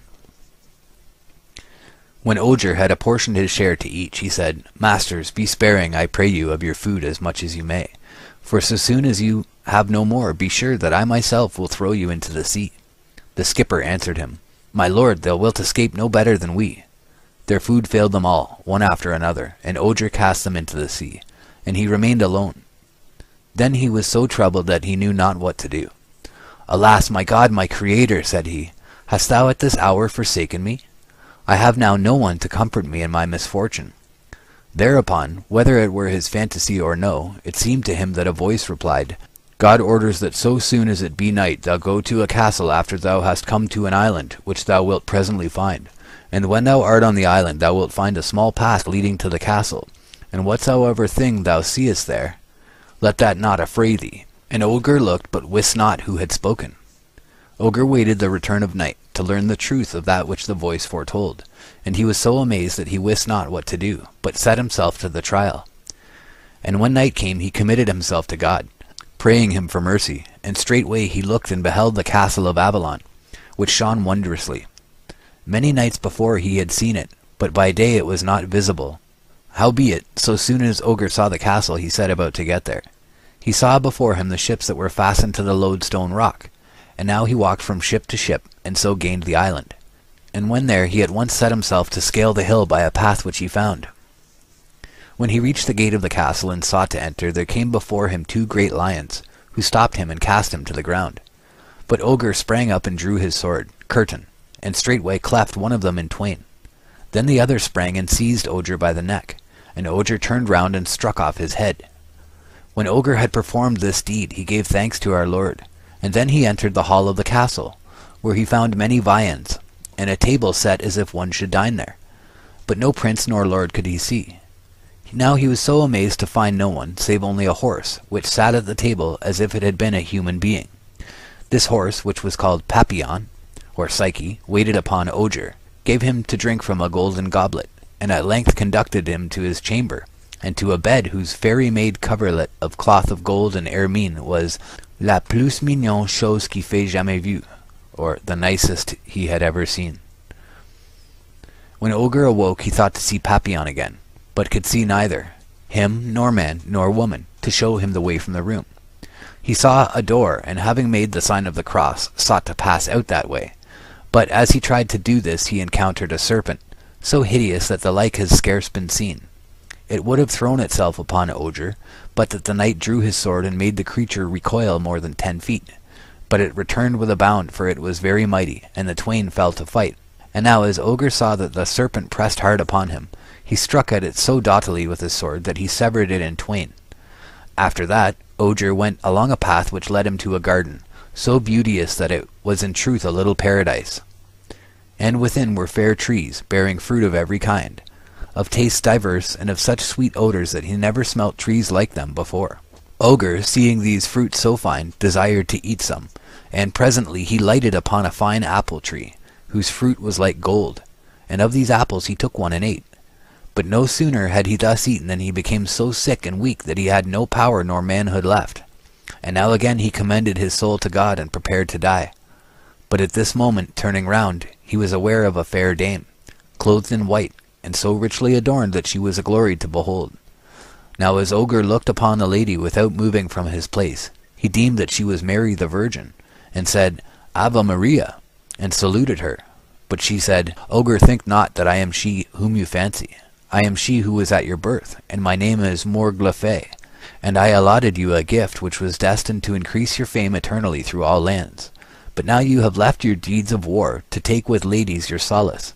When Ogier had apportioned his share to each, he said, Masters, be sparing, I pray you, of your food as much as you may. For so soon as you have no more, be sure that I myself will throw you into the sea. The skipper answered him, My lord, thou wilt escape no better than we. Their food failed them all, one after another, and Ogier cast them into the sea, and he remained alone. Then he was so troubled that he knew not what to do. Alas, my God, my Creator, said he, hast thou at this hour forsaken me? I have now no one to comfort me in my misfortune. Thereupon, whether it were his fantasy or no, it seemed to him that a voice replied, God orders that so soon as it be night thou go to a castle after thou hast come to an island, which thou wilt presently find. And when thou art on the island thou wilt find a small path leading to the castle, and whatsoever thing thou seest there, let that not affray thee. And Ogier looked, but wist not who had spoken. Ogier waited the return of night, to learn the truth of that which the voice foretold, and he was so amazed that he wist not what to do, but set himself to the trial. And when night came he committed himself to God, praying him for mercy, and straightway he looked and beheld the castle of Avalon, which shone wondrously. Many nights before he had seen it, but by day it was not visible. Howbeit, so soon as Ogier saw the castle, he set about to get there. He saw before him the ships that were fastened to the lodestone rock, and now he walked from ship to ship, and so gained the island. And when there, he at once set himself to scale the hill by a path which he found. When he reached the gate of the castle and sought to enter, there came before him two great lions, who stopped him and cast him to the ground. But Ogier sprang up and drew his sword, Curtain, and straightway cleft one of them in twain. Then the other sprang and seized Ogier by the neck, and Ogier turned round and struck off his head. When Ogier had performed this deed, he gave thanks to our Lord, and then he entered the hall of the castle, where he found many viands, and a table set as if one should dine there. But no prince nor lord could he see. Now he was so amazed to find no one, save only a horse, which sat at the table as if it had been a human being. This horse, which was called Papillon, or Psyche, waited upon Ogier, gave him to drink from a golden goblet, and at length conducted him to his chamber, and to a bed whose fairy-made coverlet of cloth of gold and ermine was la plus mignonne chose qu'il fait jamais vue, or the nicest he had ever seen. When Ogier awoke he thought to see Papillon again, but could see neither him nor man nor woman to show him the way from the room. He saw a door, and having made the sign of the cross, sought to pass out that way. But as he tried to do this he encountered a serpent, so hideous that the like has scarce been seen. It would have thrown itself upon Ogier, but that the knight drew his sword and made the creature recoil more than ten feet. But it returned with a bound, for it was very mighty, and the twain fell to fight. And now as Ogier saw that the serpent pressed hard upon him, he struck at it so doughtily with his sword that he severed it in twain. After that, Ogier went along a path which led him to a garden, so beauteous that it was in truth a little paradise. And within were fair trees, bearing fruit of every kind, of tastes diverse, and of such sweet odours that he never smelt trees like them before. Ogier, seeing these fruits so fine, desired to eat some, and presently he lighted upon a fine apple tree, whose fruit was like gold, and of these apples he took one and ate. But no sooner had he thus eaten than he became so sick and weak that he had no power nor manhood left. And now again he commended his soul to God and prepared to die. But at this moment, turning round, he was aware of a fair dame, clothed in white, and so richly adorned that she was a glory to behold. Now as Ogier looked upon the lady without moving from his place, he deemed that she was Mary the Virgin, and said, Ave Maria, and saluted her. But she said, Ogier, think not that I am she whom you fancy. I am she who was at your birth, and my name is Morgue la Fay, and I allotted you a gift which was destined to increase your fame eternally through all lands. But now you have left your deeds of war to take with ladies your solace.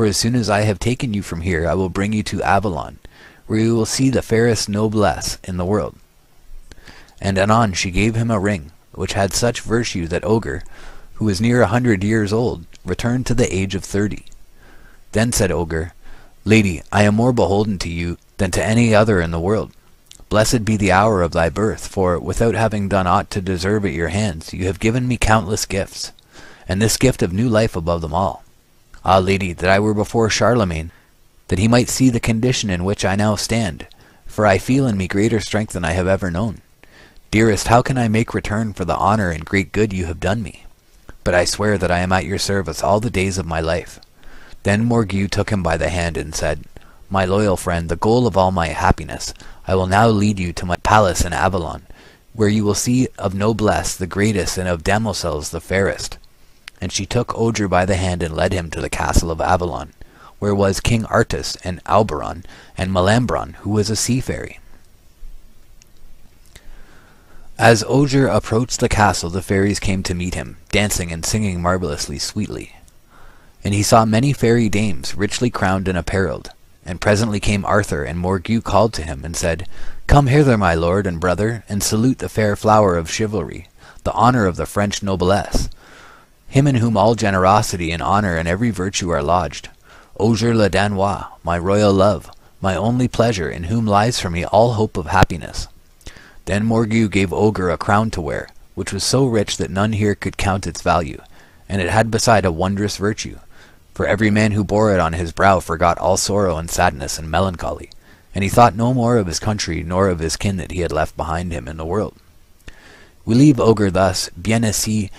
For as soon as I have taken you from here, I will bring you to Avalon, where you will see the fairest noblesse in the world. And anon she gave him a ring, which had such virtue that Ogier, who was near a hundred years old, returned to the age of thirty. Then said Ogier, Lady, I am more beholden to you than to any other in the world. Blessed be the hour of thy birth, for, without having done aught to deserve at your hands, you have given me countless gifts, and this gift of new life above them all. Ah, lady, that I were before Charlemagne, that he might see the condition in which I now stand, for I feel in me greater strength than I have ever known. Dearest, how can I make return for the honour and great good you have done me? But I swear that I am at your service all the days of my life. Then Morgiou took him by the hand and said, My loyal friend, the goal of all my happiness, I will now lead you to my palace in Avalon, where you will see of noblesse the greatest and of damosels the fairest. And she took Ogier by the hand and led him to the castle of Avalon, where was King Artus and Auberon and Melambron, who was a sea fairy. As Ogier approached the castle, the fairies came to meet him, dancing and singing marvellously sweetly. And he saw many fairy dames, richly crowned and apparelled. And presently came Arthur, and Morgue called to him, and said, Come hither, my lord and brother, and salute the fair flower of chivalry, the honour of the French noblesse, him in whom all generosity and honour and every virtue are lodged. Ogier le Danois, my royal love, my only pleasure, in whom lies for me all hope of happiness. Then Morgiou gave Ogier a crown to wear, which was so rich that none here could count its value, and it had beside a wondrous virtue, for every man who bore it on his brow forgot all sorrow and sadness and melancholy, and he thought no more of his country nor of his kin that he had left behind him in the world. We leave Ogier thus, bien assis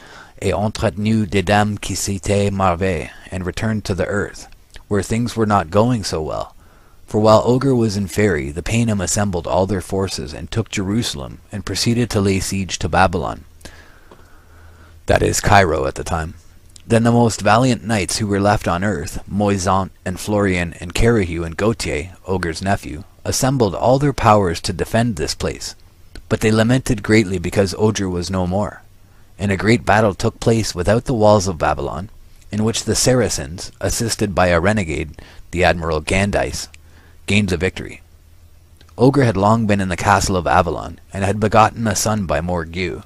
et entretenu des dames qui s'étaient marvées, and returned to the earth, where things were not going so well. For while Ogier was in Faery, the Paynim assembled all their forces and took Jerusalem, and proceeded to lay siege to Babylon. That is Cairo at the time. Then the most valiant knights who were left on earth, Moisant and Florian and Carahue and Gautier, Ogier's nephew, assembled all their powers to defend this place. But they lamented greatly because Ogier was no more. And a great battle took place without the walls of Babylon, in which the Saracens, assisted by a renegade, the Admiral Gandice, gained the victory. Ogier had long been in the castle of Avalon, and had begotten a son by Morgiu,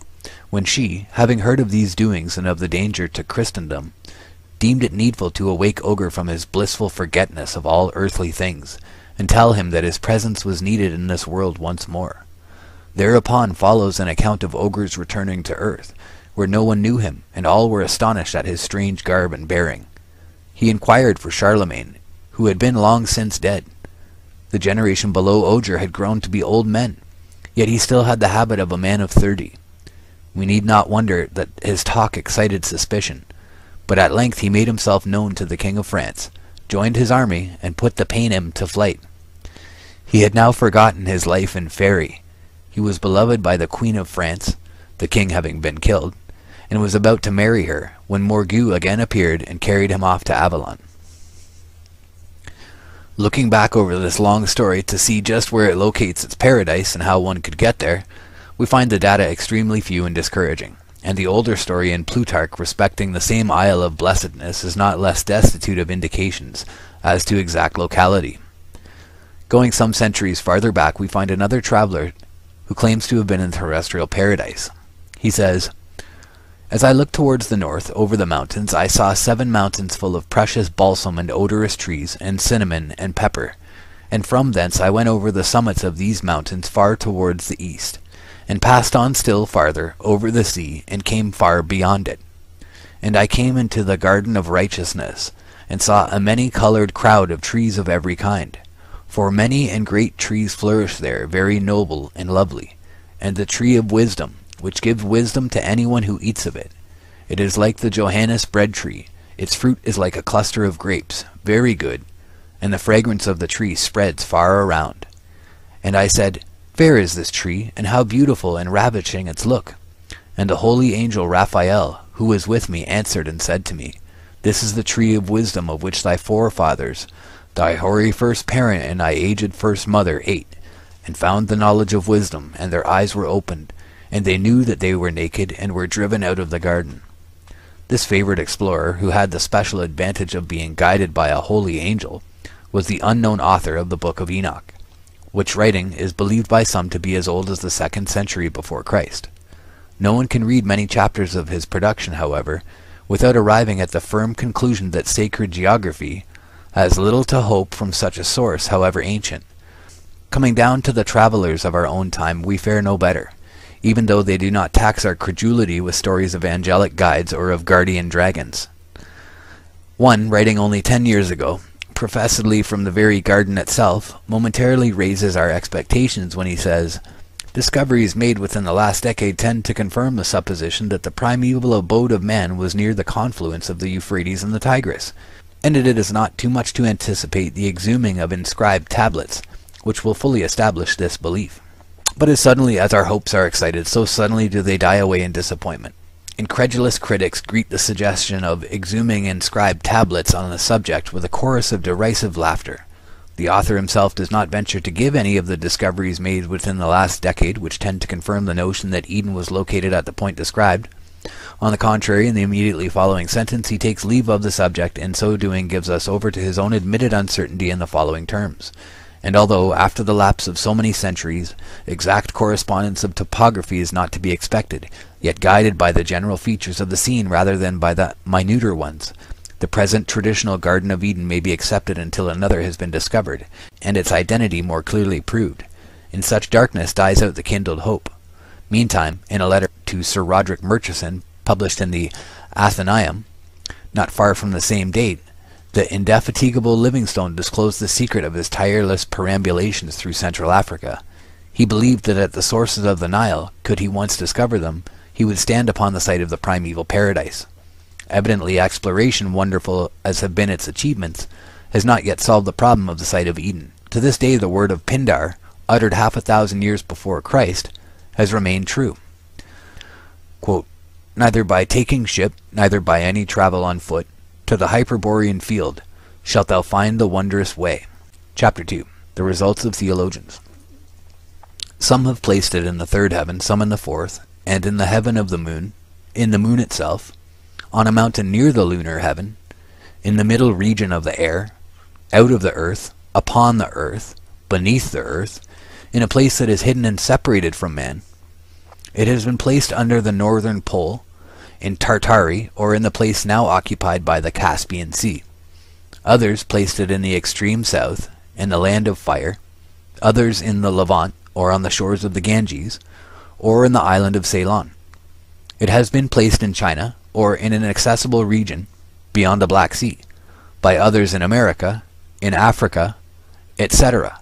when she, having heard of these doings and of the danger to Christendom, deemed it needful to awake Ogier from his blissful forgetness of all earthly things, and tell him that his presence was needed in this world once more. Thereupon follows an account of Ogier's returning to earth, where no one knew him, and all were astonished at his strange garb and bearing. He inquired for Charlemagne, who had been long since dead. The generation below Ogier had grown to be old men, yet he still had the habit of a man of thirty. We need not wonder that his talk excited suspicion, but at length he made himself known to the King of France, joined his army, and put the Paynim to flight. He had now forgotten his life in Faery. He was beloved by the Queen of France, the king having been killed, and was about to marry her, when Morgiu again appeared and carried him off to Avalon. Looking back over this long story to see just where it locates its paradise and how one could get there, we find the data extremely few and discouraging, and the older story in Plutarch respecting the same Isle of Blessedness is not less destitute of indications as to exact locality. Going some centuries farther back, we find another traveler who claims to have been in terrestrial paradise. He says, as I looked towards the north, over the mountains, I saw seven mountains full of precious balsam and odorous trees, and cinnamon and pepper. And from thence I went over the summits of these mountains far towards the east, and passed on still farther, over the sea, and came far beyond it. And I came into the garden of righteousness, and saw a many-colored crowd of trees of every kind. For many and great trees flourish there, very noble and lovely, and the tree of wisdom, which gives wisdom to anyone who eats of it. It is like the Johannes bread tree. Its fruit is like a cluster of grapes, very good, and the fragrance of the tree spreads far around. And I said, Fair is this tree, and how beautiful and ravishing its look. And the holy angel Raphael, who was with me, answered and said to me, This is the tree of wisdom of which thy forefathers, thy hoary first parent and thy aged first mother ate, and found the knowledge of wisdom, and their eyes were opened, and they knew that they were naked and were driven out of the garden. This favored explorer, who had the special advantage of being guided by a holy angel, was the unknown author of the Book of Enoch, which writing is believed by some to be as old as the second century before Christ. No one can read many chapters of his production, however, without arriving at the firm conclusion that sacred geography has little to hope from such a source, however ancient. Coming down to the travelers of our own time, we fare no better even though they do not tax our credulity with stories of angelic guides or of guardian dragons. One, writing only ten years ago, professedly from the very garden itself, momentarily raises our expectations when he says, Discoveries made within the last decade tend to confirm the supposition that the primeval abode of man was near the confluence of the Euphrates and the Tigris, and it is not too much to anticipate the exhuming of inscribed tablets, which will fully establish this belief. But as suddenly as our hopes are excited, so suddenly do they die away in disappointment. Incredulous critics greet the suggestion of exhuming inscribed tablets on the subject with a chorus of derisive laughter. The author himself does not venture to give any of the discoveries made within the last decade which tend to confirm the notion that Eden was located at the point described. On the contrary, in the immediately following sentence, he takes leave of the subject, and so doing gives us over to his own admitted uncertainty in the following terms and although, after the lapse of so many centuries, exact correspondence of topography is not to be expected, yet guided by the general features of the scene rather than by the minuter ones, the present traditional Garden of Eden may be accepted until another has been discovered, and its identity more clearly proved. In such darkness dies out the kindled hope. Meantime, in a letter to Sir Roderick Murchison, published in the Athenaeum, not far from the same date, the indefatigable Livingstone disclosed the secret of his tireless perambulations through Central Africa. He believed that at the sources of the Nile, could he once discover them, he would stand upon the site of the primeval paradise. Evidently, exploration, wonderful as have been its achievements, has not yet solved the problem of the site of Eden. To this day, the word of Pindar, uttered half a thousand years before Christ, has remained true. Quote, neither by taking ship, neither by any travel on foot, to the Hyperborean field, shalt thou find the wondrous way. Chapter 2 The Results of Theologians. Some have placed it in the third heaven, some in the fourth, and in the heaven of the moon, in the moon itself, on a mountain near the lunar heaven, in the middle region of the air, out of the earth, upon the earth, beneath the earth, in a place that is hidden and separated from man. It has been placed under the northern pole, in Tartary, or in the place now occupied by the Caspian Sea. Others placed it in the extreme south, in the land of fire, others in the Levant, or on the shores of the Ganges, or in the island of Ceylon. It has been placed in China, or in an accessible region beyond the Black Sea, by others in America, in Africa, etc.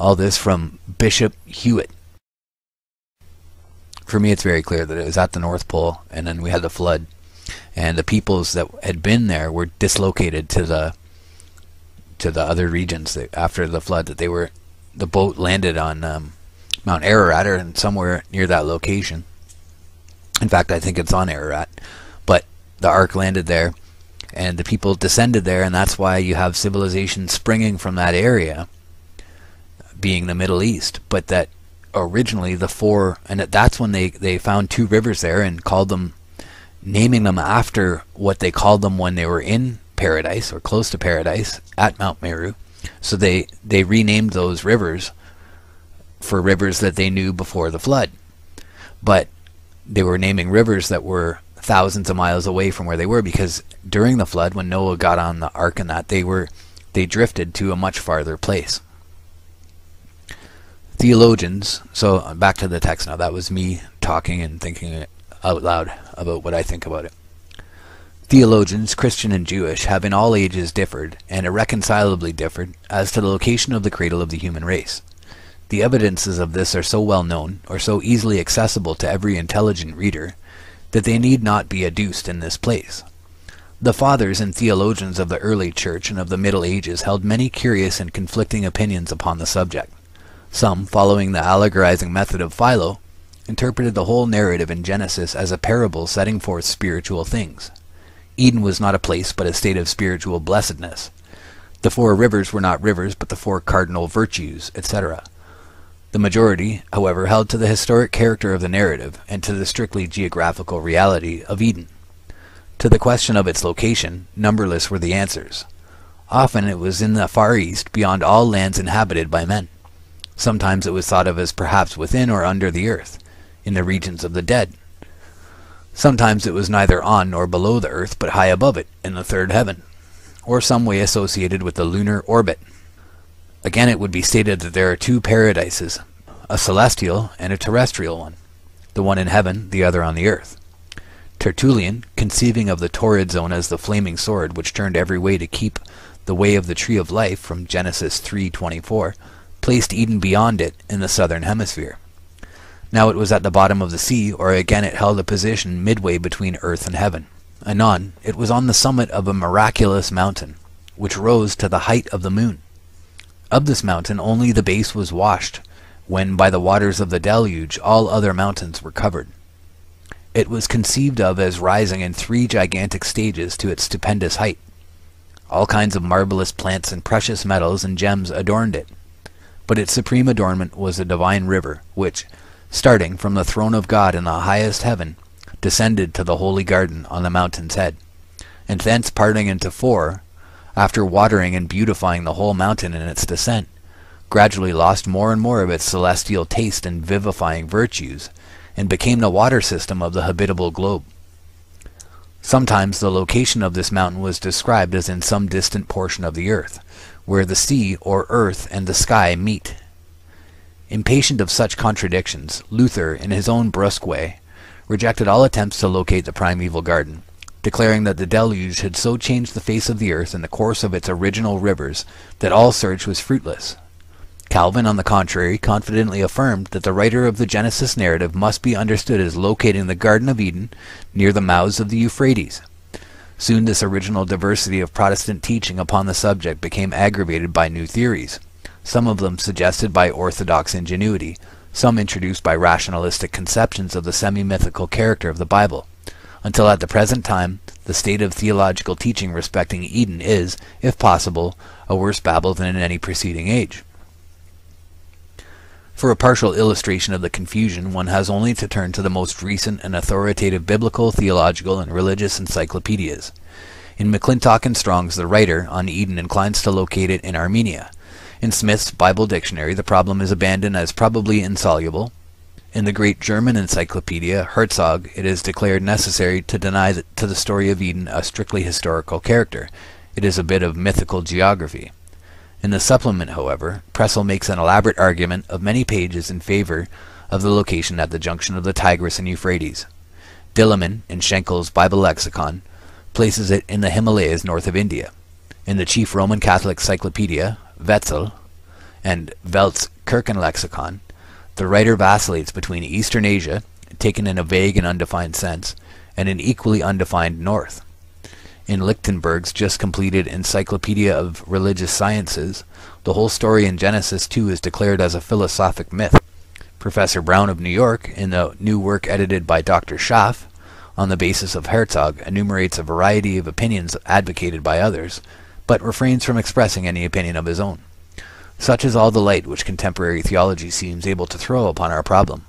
All this from Bishop Huet. For me, it's very clear that it was at the North Pole, and then we had the flood, and the peoples that had been there were dislocated to the to the other regions after the flood. That they were, the boat landed on um, Mount Ararat or somewhere near that location. In fact, I think it's on Ararat, but the ark landed there, and the people descended there, and that's why you have civilization springing from that area, being the Middle East. But that originally the four, and that's when they, they found two rivers there and called them, naming them after what they called them when they were in paradise or close to paradise at Mount Meru. So they, they renamed those rivers for rivers that they knew before the flood. But they were naming rivers that were thousands of miles away from where they were because during the flood when Noah got on the ark and that they were they drifted to a much farther place theologians so back to the text now that was me talking and thinking out loud about what I think about it Theologians, Christian and Jewish, have in all ages differed, and irreconcilably differed, as to the location of the cradle of the human race. The evidences of this are so well known, or so easily accessible to every intelligent reader, that they need not be adduced in this place. The fathers and theologians of the early church and of the Middle Ages held many curious and conflicting opinions upon the subject. Some, following the allegorizing method of Philo, interpreted the whole narrative in Genesis as a parable setting forth spiritual things. Eden was not a place but a state of spiritual blessedness. The four rivers were not rivers but the four cardinal virtues, etc. The majority, however, held to the historic character of the narrative and to the strictly geographical reality of Eden. To the question of its location, numberless were the answers. Often it was in the Far East, beyond all lands inhabited by men. Sometimes it was thought of as perhaps within or under the earth, in the regions of the dead. Sometimes it was neither on nor below the earth, but high above it, in the third heaven, or some way associated with the lunar orbit. Again, it would be stated that there are two paradises, a celestial and a terrestrial one, the one in heaven, the other on the earth. Tertullian, conceiving of the torrid zone as the flaming sword which turned every way to keep the way of the tree of life from Genesis 3:24, placed Eden beyond it in the southern hemisphere. Now it was at the bottom of the sea, or again it held a position midway between earth and heaven. Anon, it was on the summit of a miraculous mountain, which rose to the height of the moon. Of this mountain only the base was washed, when by the waters of the deluge all other mountains were covered. It was conceived of as rising in three gigantic stages to its stupendous height. All kinds of marvelous plants and precious metals and gems adorned it. But its supreme adornment was a divine river, which, starting from the throne of God in the highest heaven, descended to the holy garden on the mountain's head, and thence parting into four, after watering and beautifying the whole mountain in its descent, gradually lost more and more of its celestial taste and vivifying virtues, and became the water system of the habitable globe. Sometimes the location of this mountain was described as in some distant portion of the earth, where the sea or earth and the sky meet. Impatient of such contradictions, Luther, in his own brusque way, rejected all attempts to locate the primeval garden, declaring that the deluge had so changed the face of the earth and the course of its original rivers that all search was fruitless. Calvin, on the contrary, confidently affirmed that the writer of the Genesis narrative must be understood as locating the Garden of Eden near the mouths of the Euphrates. Soon this original diversity of Protestant teaching upon the subject became aggravated by new theories, some of them suggested by orthodox ingenuity, some introduced by rationalistic conceptions of the semi-mythical character of the Bible, until at the present time the state of theological teaching respecting Eden is, if possible, a worse babble than in any preceding age. For a partial illustration of the confusion, one has only to turn to the most recent and authoritative biblical, theological, and religious encyclopedias. In McClintock and Strong's The Writer on Eden inclines to locate it in Armenia. In Smith's Bible Dictionary, the problem is abandoned as probably insoluble. In the great German encyclopedia, Herzog, it is declared necessary to deny to the story of Eden a strictly historical character. It is a bit of mythical geography. In the supplement, however, Pressel makes an elaborate argument of many pages in favor of the location at the junction of the Tigris and Euphrates. Dillmann, in Schenkel's Bible Lexicon, places it in the Himalayas north of India. In the chief Roman Catholic cyclopedia, Wetzer, and Welte's Kirchenlexikon, the writer vacillates between Eastern Asia, taken in a vague and undefined sense, and an equally undefined north. In Lichtenberger's just completed Encyclopedia of Religious Sciences, the whole story in Genesis 2 is declared as a philosophic myth. Professor Brown of New York, in the new work edited by Dr. Schaff, on the basis of Herzog, enumerates a variety of opinions advocated by others, but refrains from expressing any opinion of his own. Such is all the light which contemporary theology seems able to throw upon our problem.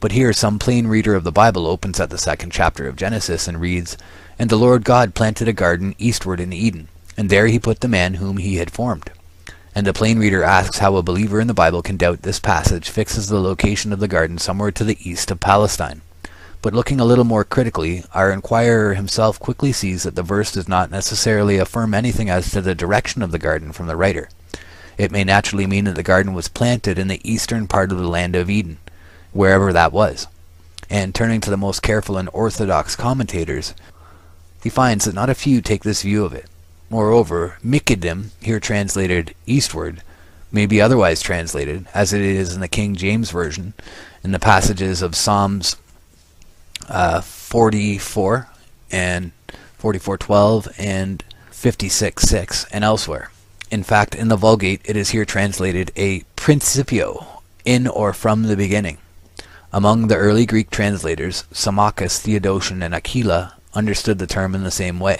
But here some plain reader of the Bible opens at the second chapter of Genesis and reads, and the Lord God planted a garden eastward in Eden, and there he put the man whom he had formed. And the plain reader asks how a believer in the Bible can doubt this passage fixes the location of the garden somewhere to the east of Palestine. But looking a little more critically, our inquirer himself quickly sees that the verse does not necessarily affirm anything as to the direction of the garden from the writer. It may naturally mean that the garden was planted in the eastern part of the land of Eden, wherever that was. And turning to the most careful and orthodox commentators, he finds that not a few take this view of it. Moreover, Mikidim, here translated eastward, may be otherwise translated, as it is in the King James Version, in the passages of Psalms uh, 44 and 44:12 and 56:6 and elsewhere. In fact, in the Vulgate, it is here translated a principio, in or from the beginning. Among the early Greek translators, Symmachus, Theodotion, and Aquila understood the term in the same way.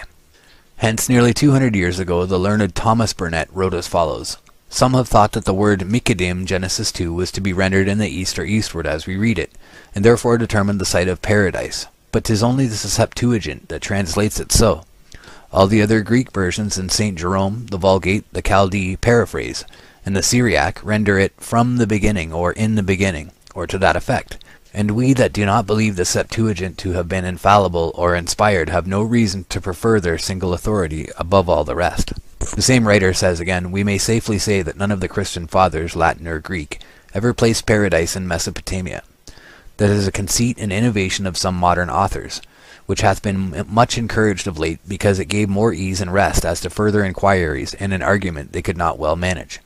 Hence, nearly 200 years ago, the learned Thomas Burnet wrote as follows. Some have thought that the word Mikidim, Genesis 2, was to be rendered in the east or eastward as we read it, and therefore determined the site of paradise. But 'tis only the Septuagint that translates it so. All the other Greek versions in St. Jerome, the Vulgate, the Chaldee paraphrase, and the Syriac render it from the beginning or in the beginning, or to that effect. And we that do not believe the Septuagint to have been infallible or inspired have no reason to prefer their single authority above all the rest. The same writer says again, We may safely say that none of the Christian fathers, Latin or Greek, ever placed paradise in Mesopotamia. That is a conceit and innovation of some modern authors, which hath been much encouraged of late because it gave more ease and rest as to further inquiries and an argument they could not well manage.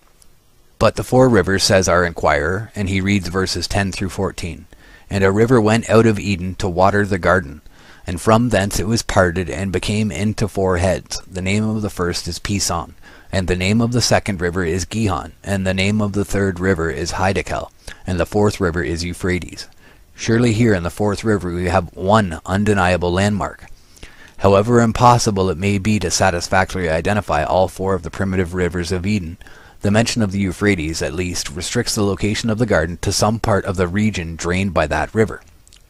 But the four rivers, says our inquirer, and he reads verses 10 through 14. And a river went out of Eden to water the garden, and from thence it was parted and became into four heads. The name of the first is Pison, and the name of the second river is Gihon, and the name of the third river is Hiddekel, and the fourth river is Euphrates. Surely here in the fourth river we have one undeniable landmark. However impossible it may be to satisfactorily identify all four of the primitive rivers of Eden, the mention of the Euphrates, at least, restricts the location of the garden to some part of the region drained by that river.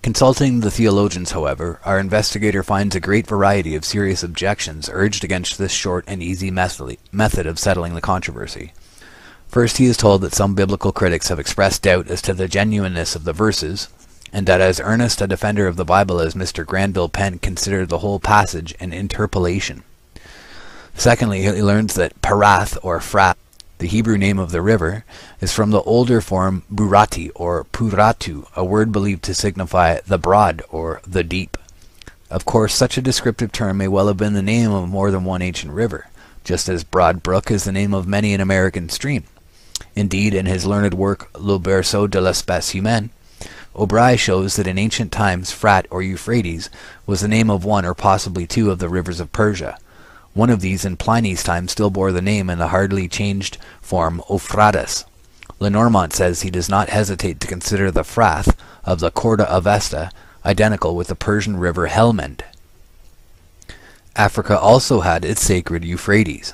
Consulting the theologians, however, our investigator finds a great variety of serious objections urged against this short and easy method of settling the controversy. First, he is told that some biblical critics have expressed doubt as to the genuineness of the verses, and that as earnest a defender of the Bible as Mr. Granville Penn considered the whole passage an interpolation. Secondly, he learns that Parath or Frat the Hebrew name of the river, is from the older form Burati or Puratu, a word believed to signify the broad or the deep. Of course, such a descriptive term may well have been the name of more than one ancient river, just as Broad Brook is the name of many an American stream. Indeed, in his learned work Le Berceau de l'Espèce Humaine, Obry shows that in ancient times Frat or Euphrates was the name of one or possibly two of the rivers of Persia. One of these in Pliny's time still bore the name in the hardly changed form Euphrates. Lenormant says he does not hesitate to consider the Frath of the Khorda Avesta identical with the Persian river Helmend. Africa also had its sacred Euphrates.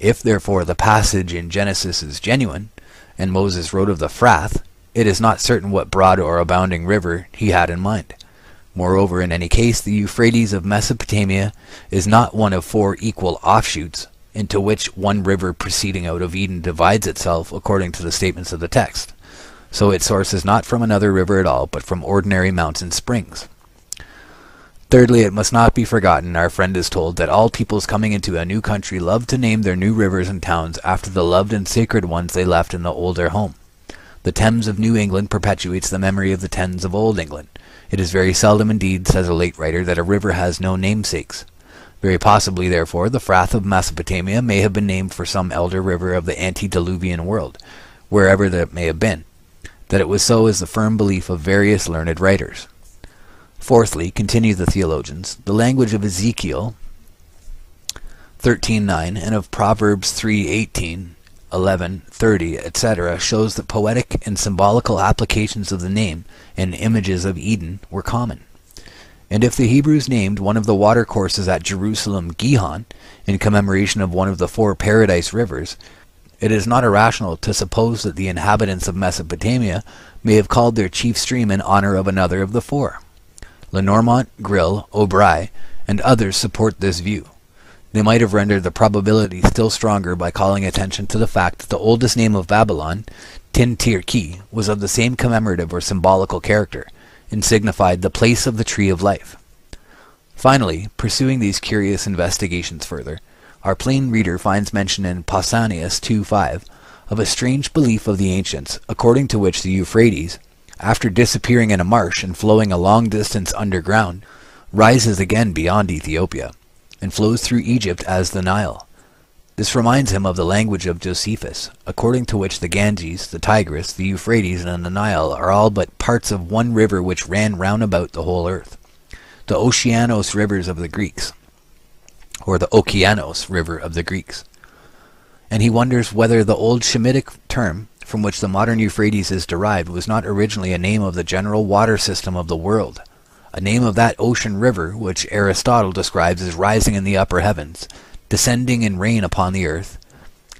If therefore the passage in Genesis is genuine, and Moses wrote of the Frath, it is not certain what broad or abounding river he had in mind. Moreover, in any case, the Euphrates of Mesopotamia is not one of four equal offshoots, into which one river proceeding out of Eden divides itself according to the statements of the text. So its source is not from another river at all, but from ordinary mountain springs. Thirdly, it must not be forgotten, our friend is told, that all peoples coming into a new country love to name their new rivers and towns after the loved and sacred ones they left in the older home. The Thames of New England perpetuates the memory of the Thames of Old England. It is very seldom indeed, says a late writer, that a river has no namesakes. Very possibly, therefore, the Frath of Mesopotamia may have been named for some elder river of the antediluvian world, wherever that may have been. That it was so is the firm belief of various learned writers. Fourthly, continue the theologians, the language of Ezekiel 13.9 and of Proverbs 3.18 11, 30, etc., shows that poetic and symbolical applications of the name and images of Eden were common. And if the Hebrews named one of the watercourses at Jerusalem Gihon, in commemoration of one of the four paradise rivers, it is not irrational to suppose that the inhabitants of Mesopotamia may have called their chief stream in honor of another of the four. Lenormant, Grill, Obry, and others support this view. They might have rendered the probability still stronger by calling attention to the fact that the oldest name of Babylon, Tin Tir Ki, was of the same commemorative or symbolical character, and signified the place of the tree of life. Finally, pursuing these curious investigations further, our plain reader finds mention in Pausanias 2.5 of a strange belief of the ancients, according to which the Euphrates, after disappearing in a marsh and flowing a long distance underground, rises again beyond Ethiopia and flows through Egypt as the Nile. This reminds him of the language of Josephus, according to which the Ganges, the Tigris, the Euphrates, and the Nile are all but parts of one river which ran round about the whole earth. The Oceanos rivers of the Greeks, or the Okeanos river of the Greeks. And he wonders whether the old Shemitic term, from which the modern Euphrates is derived, was not originally a name of the general water system of the world, a name of that ocean river which Aristotle describes as rising in the upper heavens, descending in rain upon the earth,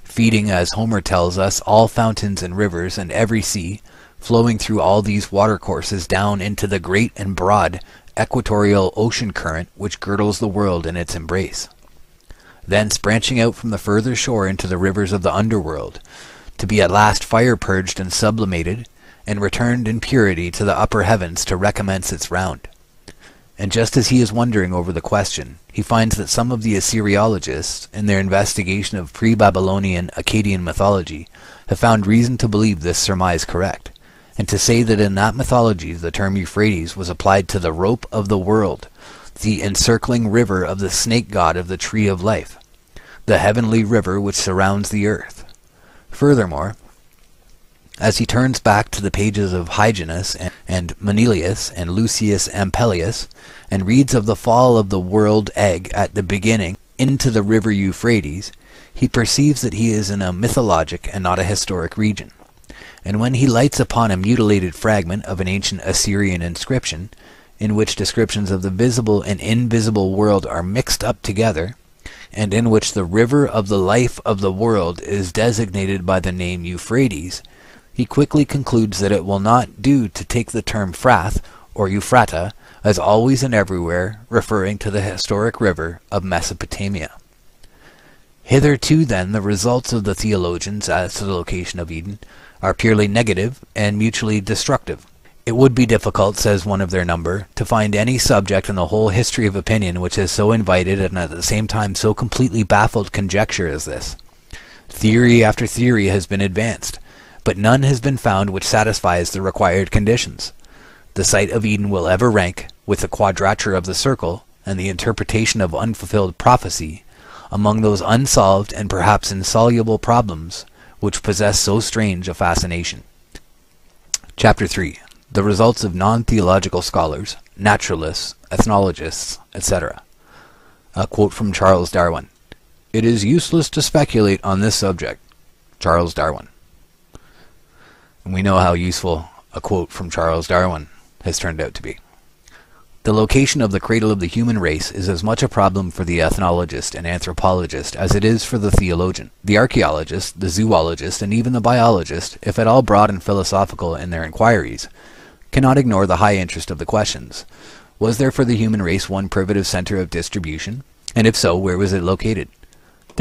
feeding, as Homer tells us, all fountains and rivers and every sea, flowing through all these watercourses down into the great and broad equatorial ocean current which girdles the world in its embrace. Thence branching out from the further shore into the rivers of the underworld, to be at last fire purged and sublimated, and returned in purity to the upper heavens to recommence its round. And just as he is wondering over the question, he finds that some of the Assyriologists, in their investigation of pre-Babylonian Akkadian mythology, have found reason to believe this surmise correct, and to say that in that mythology the term Euphrates was applied to the rope of the world, the encircling river of the snake god of the tree of life, the heavenly river which surrounds the earth. Furthermore, as he turns back to the pages of Hyginus and, and Manilius and Lucius Ampelius, and reads of the fall of the world egg at the beginning into the river Euphrates, he perceives that he is in a mythologic and not a historic region. And when he lights upon a mutilated fragment of an ancient Assyrian inscription, in which descriptions of the visible and invisible world are mixed up together, and in which the river of the life of the world is designated by the name Euphrates, he quickly concludes that it will not do to take the term Frath or Euphrata as always and everywhere referring to the historic river of Mesopotamia. Hitherto, then, the results of the theologians as to the location of Eden are purely negative and mutually destructive. It would be difficult, says one of their number, to find any subject in the whole history of opinion which has so invited and at the same time so completely baffled conjecture as this. Theory after theory has been advanced, but none has been found which satisfies the required conditions. The site of Eden will ever rank, with the quadrature of the circle and the interpretation of unfulfilled prophecy, among those unsolved and perhaps insoluble problems which possess so strange a fascination. Chapter 3 The Results of Non Theological Scholars, Naturalists, Ethnologists, etc. A quote from Charles Darwin It is useless to speculate on this subject. Charles Darwin. And we know how useful a quote from Charles Darwin has turned out to be. The location of the cradle of the human race is as much a problem for the ethnologist and anthropologist as it is for the theologian. The archaeologist, the zoologist, and even the biologist, if at all broad and philosophical in their inquiries, cannot ignore the high interest of the questions. Was there for the human race one primitive center of distribution? And if so, where was it located?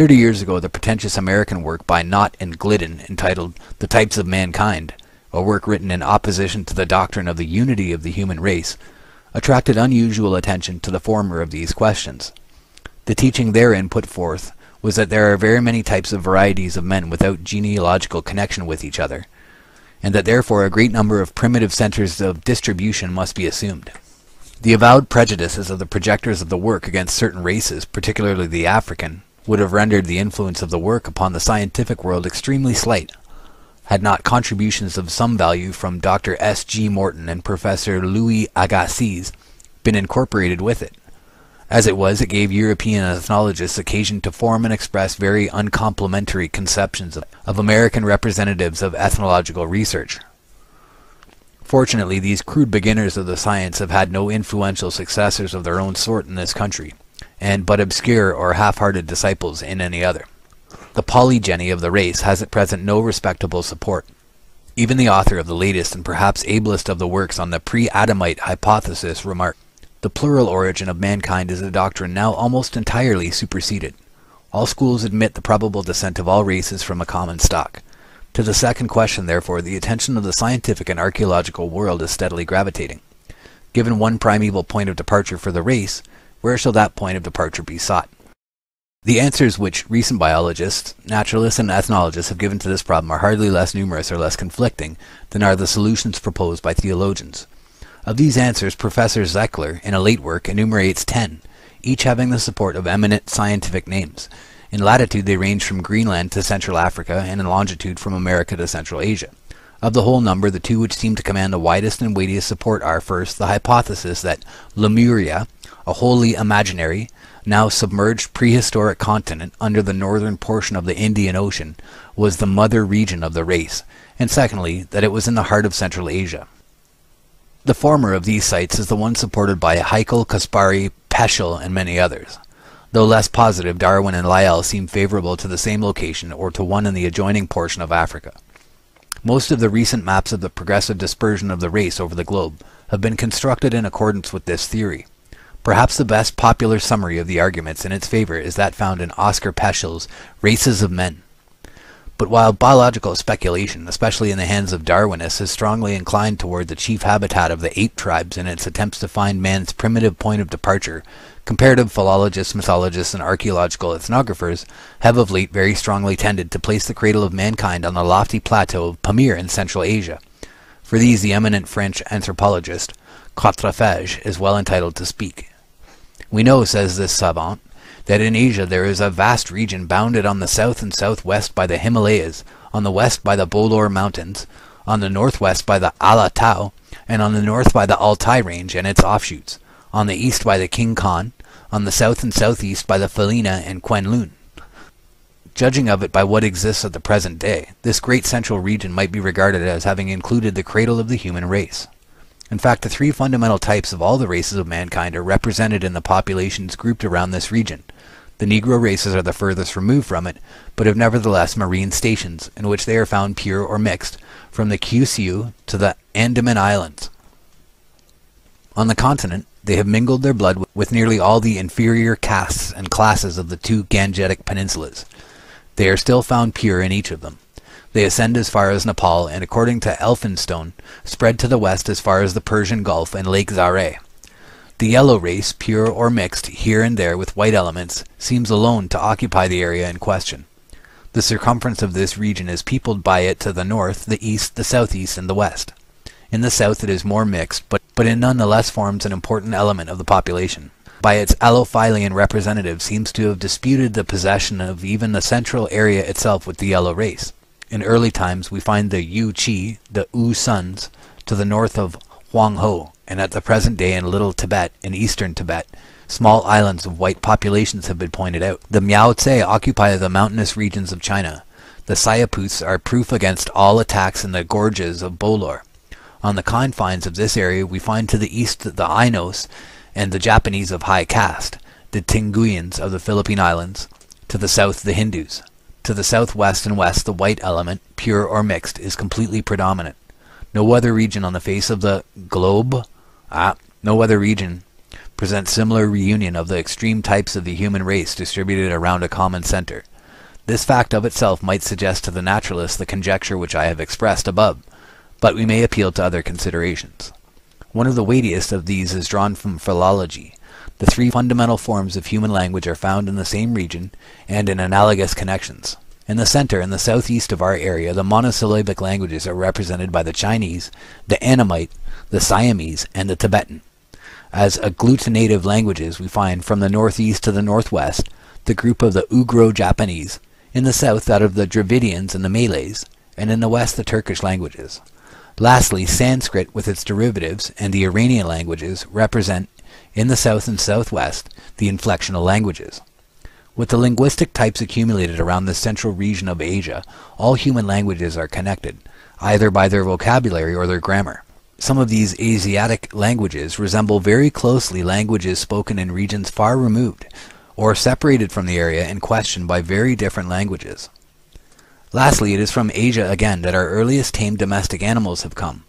Thirty years ago, the pretentious American work by Nott and Gliddon, entitled The Types of Mankind, a work written in opposition to the doctrine of the unity of the human race, attracted unusual attention to the former of these questions. The teaching therein put forth was that there are very many types of varieties of men without genealogical connection with each other, and that therefore a great number of primitive centers of distribution must be assumed. The avowed prejudices of the projectors of the work against certain races, particularly the African, would have rendered the influence of the work upon the scientific world extremely slight, had not contributions of some value from Dr. S. G. Morton and Professor Louis Agassiz been incorporated with it. As it was, it gave European ethnologists occasion to form and express very uncomplimentary conceptions of, of American representatives of ethnological research. Fortunately, these crude beginners of the science have had no influential successors of their own sort in this country, and but obscure or half-hearted disciples in any other. The polygeny of the race has at present no respectable support. Even the author of the latest and perhaps ablest of the works on the pre-Adamite hypothesis remarked, The plural origin of mankind is a doctrine now almost entirely superseded. All schools admit the probable descent of all races from a common stock. To the second question, therefore, the attention of the scientific and archaeological world is steadily gravitating. Given one primeval point of departure for the race, where shall that point of departure be sought? The answers which recent biologists, naturalists, and ethnologists have given to this problem are hardly less numerous or less conflicting than are the solutions proposed by theologians. Of these answers, Professor Zöckler, in a late work, enumerates ten, each having the support of eminent scientific names. In latitude they range from Greenland to Central Africa, and in longitude from America to Central Asia. Of the whole number, the two which seem to command the widest and weightiest support are, first, the hypothesis that Lemuria, a wholly imaginary, now submerged prehistoric continent under the northern portion of the Indian Ocean, was the mother region of the race, and secondly, that it was in the heart of Central Asia. The former of these sites is the one supported by Haeckel, Caspari, Peschel, and many others. Though less positive, Darwin and Lyell seem favorable to the same location or to one in the adjoining portion of Africa. Most of the recent maps of the progressive dispersion of the race over the globe have been constructed in accordance with this theory. Perhaps the best popular summary of the arguments in its favor is that found in Oscar Peschel's Races of Men. But while biological speculation, especially in the hands of Darwinists, is strongly inclined toward the chief habitat of the ape tribes in its attempts to find man's primitive point of departure, comparative philologists, mythologists, and archaeological ethnographers have of late very strongly tended to place the cradle of mankind on the lofty plateau of Pamir in Central Asia. For these the eminent French anthropologist, Quatrefages, is well entitled to speak. We know, says this savant, that in Asia there is a vast region bounded on the south and southwest by the Himalayas, on the west by the Bolor Mountains, on the northwest by the Ala Tau, and on the north by the Altai Range and its offshoots, on the east by the King Khan, on the south and southeast by the Felina and Kuen Judging of it by what exists at the present day, this great central region might be regarded as having included the cradle of the human race. In fact, the three fundamental types of all the races of mankind are represented in the populations grouped around this region. The Negro races are the furthest removed from it, but have nevertheless marine stations, in which they are found pure or mixed, from the Kyushu to the Andaman Islands. On the continent, they have mingled their blood with nearly all the inferior castes and classes of the two Gangetic peninsulas. They are still found pure in each of them. They ascend as far as Nepal and, according to Elphinstone, spread to the west as far as the Persian Gulf and Lake Zare. The yellow race, pure or mixed here and there with white elements, seems alone to occupy the area in question. The circumference of this region is peopled by it to the north, the east, the southeast, and the west. In the south it is more mixed, but, but it none the less forms an important element of the population. By its allophilian representative seems to have disputed the possession of even the central area itself with the yellow race. In early times, we find the Yu Qi, the U sons, to the north of Huang Ho, and at the present day in Little Tibet, in eastern Tibet, small islands of white populations have been pointed out. The Miaotze occupy the mountainous regions of China. The Sayaputes are proof against all attacks in the gorges of Bolor. On the confines of this area we find to the east the Ainos and the Japanese of high caste, the Tinguyans of the Philippine Islands, to the south the Hindus. To the southwest and west the white element, pure or mixed, is completely predominant. No other region on the face of the globe, ah, no other region presents similar reunion of the extreme types of the human race distributed around a common center. This fact of itself might suggest to the naturalist the conjecture which I have expressed above, but we may appeal to other considerations. One of the weightiest of these is drawn from philology. The three fundamental forms of human language are found in the same region and in analogous connections. In the center and the southeast of our area, the monosyllabic languages are represented by the Chinese, the Annamite, the Siamese, and the Tibetan. As agglutinative languages, we find from the northeast to the northwest the group of the Ugro-Japanese, in the south that of the Dravidians and the Malays, and in the west the Turkish languages. Lastly, Sanskrit with its derivatives and the Iranian languages represent, in the south and southwest, the inflectional languages. With the linguistic types accumulated around the central region of Asia, all human languages are connected, either by their vocabulary or their grammar. Some of these Asiatic languages resemble very closely languages spoken in regions far removed, or separated from the area in question by very different languages. Lastly, it is from Asia again that our earliest tame domestic animals have come.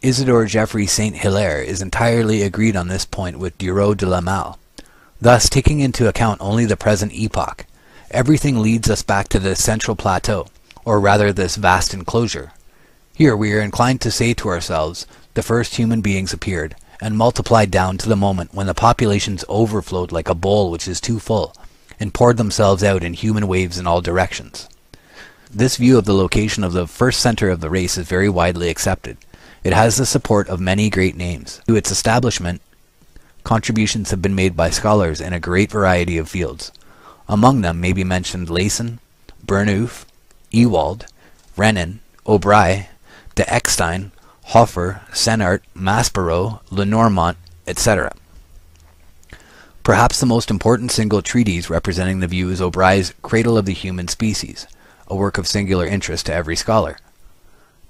Isidore Geoffroy St. Hilaire is entirely agreed on this point with Dureau de la Malle. Thus, taking into account only the present epoch, everything leads us back to this central plateau, or rather this vast enclosure. Here we are inclined to say to ourselves, the first human beings appeared, and multiplied down to the moment when the populations overflowed like a bowl which is too full, and poured themselves out in human waves in all directions. This view of the location of the first center of the race is very widely accepted. It has the support of many great names. To its establishment, contributions have been made by scholars in a great variety of fields. Among them may be mentioned Layson, Burnouf, Ewald, Renan, Obry, de Eckstein, Hofer, Senart, Maspero, Lenormant, etc. Perhaps the most important single treatise representing the view is Obry's Cradle of the Human Species, a work of singular interest to every scholar.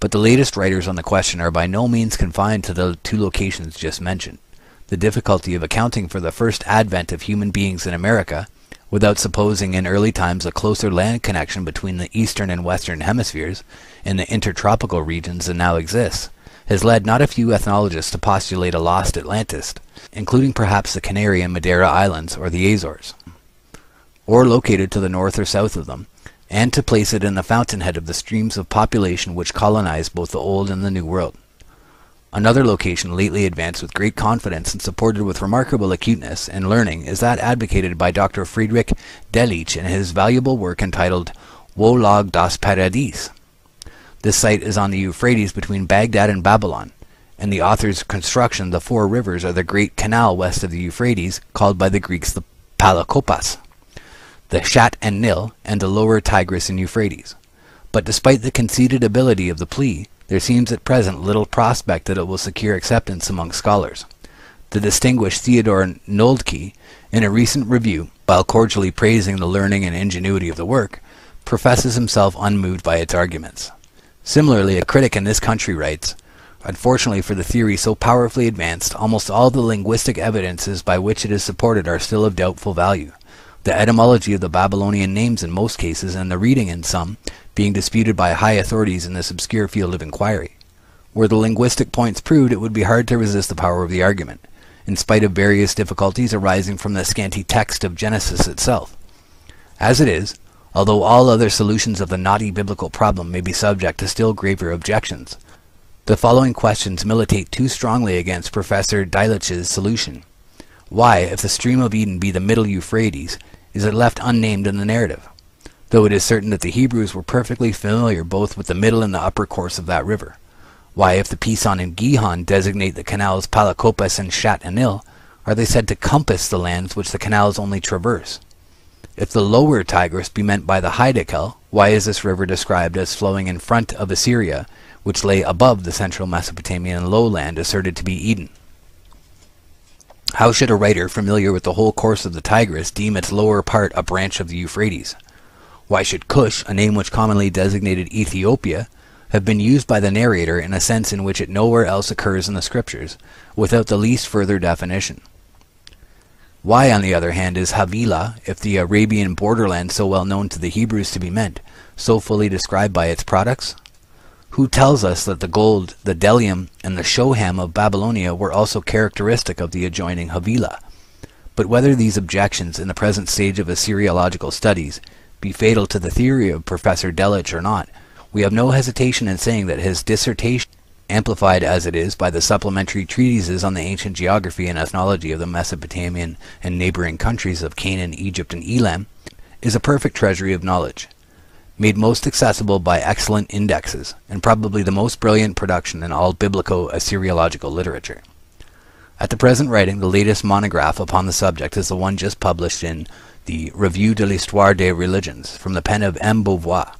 But the latest writers on the question are by no means confined to the two locations just mentioned. The difficulty of accounting for the first advent of human beings in America, without supposing in early times a closer land connection between the eastern and western hemispheres and the intertropical regions that now exists, has led not a few ethnologists to postulate a lost Atlantis, including perhaps the Canary and Madeira Islands or the Azores, or located to the north or south of them, and to place it in the fountainhead of the streams of population which colonized both the Old and the New World. Another location lately advanced with great confidence and supported with remarkable acuteness and learning is that advocated by Dr. Friedrich Delitzsch in his valuable work entitled Wo lag das Paradies. This site is on the Euphrates between Baghdad and Babylon, and the author's construction the four rivers are the great canal west of the Euphrates, called by the Greeks the Palakopas the Shat and Nil, and the lower Tigris and Euphrates. But despite the conceded ability of the plea, there seems at present little prospect that it will secure acceptance among scholars. The distinguished Theodore Nöldeke, in a recent review, while cordially praising the learning and ingenuity of the work, professes himself unmoved by its arguments. Similarly, a critic in this country writes, Unfortunately for the theory so powerfully advanced, almost all the linguistic evidences by which it is supported are still of doubtful value the etymology of the Babylonian names in most cases, and the reading in some, being disputed by high authorities in this obscure field of inquiry. Were the linguistic points proved, it would be hard to resist the power of the argument, in spite of various difficulties arising from the scanty text of Genesis itself. As it is, although all other solutions of the knotty biblical problem may be subject to still graver objections, the following questions militate too strongly against Professor Delitzsch's solution. Why, if the stream of Eden be the middle Euphrates, is it left unnamed in the narrative, though it is certain that the Hebrews were perfectly familiar both with the middle and the upper course of that river. Why, if the Pison and Gihon designate the canals Palakopas and Shat Anil, are they said to compass the lands which the canals only traverse? If the lower Tigris be meant by the Hiddekel, Why is this river described as flowing in front of Assyria, which lay above the central Mesopotamian lowland asserted to be Eden? How should a writer familiar with the whole course of the Tigris deem its lower part a branch of the Euphrates? Why should Cush, a name which commonly designated Ethiopia, have been used by the narrator in a sense in which it nowhere else occurs in the scriptures, without the least further definition? Why, on the other hand, is Havilah, if the Arabian borderland so well known to the Hebrews to be meant, so fully described by its products? Who tells us that the gold, the bdellium, and the shoham of Babylonia were also characteristic of the adjoining Havilah? But whether these objections in the present stage of Assyriological studies be fatal to the theory of Professor Delitzsch or not, we have no hesitation in saying that his dissertation, amplified as it is by the supplementary treatises on the ancient geography and ethnology of the Mesopotamian and neighboring countries of Canaan, Egypt, and Elam, is a perfect treasury of knowledge made most accessible by excellent indexes, and probably the most brilliant production in all biblico-Assyriological literature. At the present writing, the latest monograph upon the subject is the one just published in the Revue de l'Histoire des Religions, from the pen of M. Beauvois.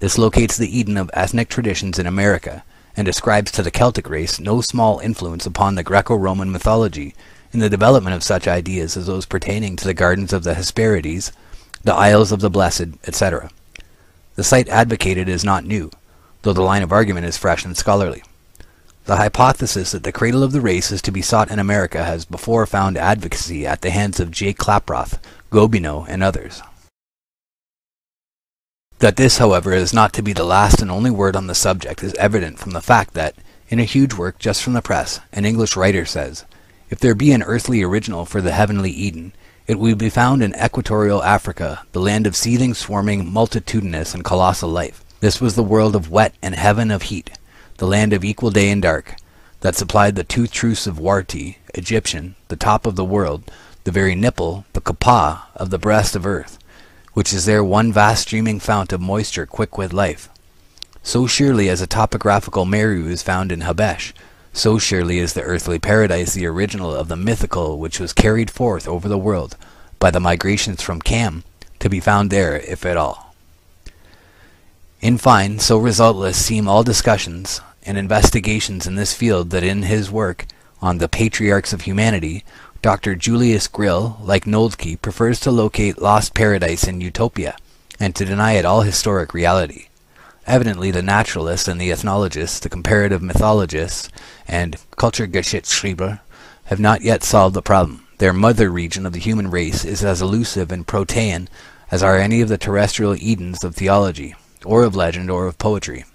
This locates the Eden of ethnic traditions in America, and ascribes to the Celtic race no small influence upon the Greco-Roman mythology in the development of such ideas as those pertaining to the gardens of the Hesperides, the Isles of the Blessed, etc. The site advocated is not new, though the line of argument is fresh and scholarly. The hypothesis that the cradle of the race is to be sought in America has before found advocacy at the hands of J. Klaproth, Gobineau, and others. That this, however, is not to be the last and only word on the subject is evident from the fact that, in a huge work just from the press, an English writer says, If there be an earthly original for the heavenly Eden, it will be found in equatorial Africa, the land of seething, swarming, multitudinous, and colossal life. This was the world of wet and heaven of heat, the land of equal day and dark, that supplied the two truths of Warti, Egyptian, the top of the world, the very nipple, the kapa, of the breast of earth, which is there one vast streaming fount of moisture quick with life. So surely as a topographical Meru is found in Habesh, so surely is the earthly paradise the original of the mythical which was carried forth over the world by the migrations from Cam, to be found there, if at all. In fine, so resultless seem all discussions and investigations in this field that in his work on the patriarchs of humanity, Dr. Julius Grill, like Nöldeke, prefers to locate lost paradise in utopia, and to deny it all historic reality. Evidently, the naturalists and the ethnologists, the comparative mythologists, and Kulturgeschichtschreiber have not yet solved the problem. Their mother region of the human race is as elusive and protean as are any of the terrestrial Edens of theology, or of legend, or of poetry.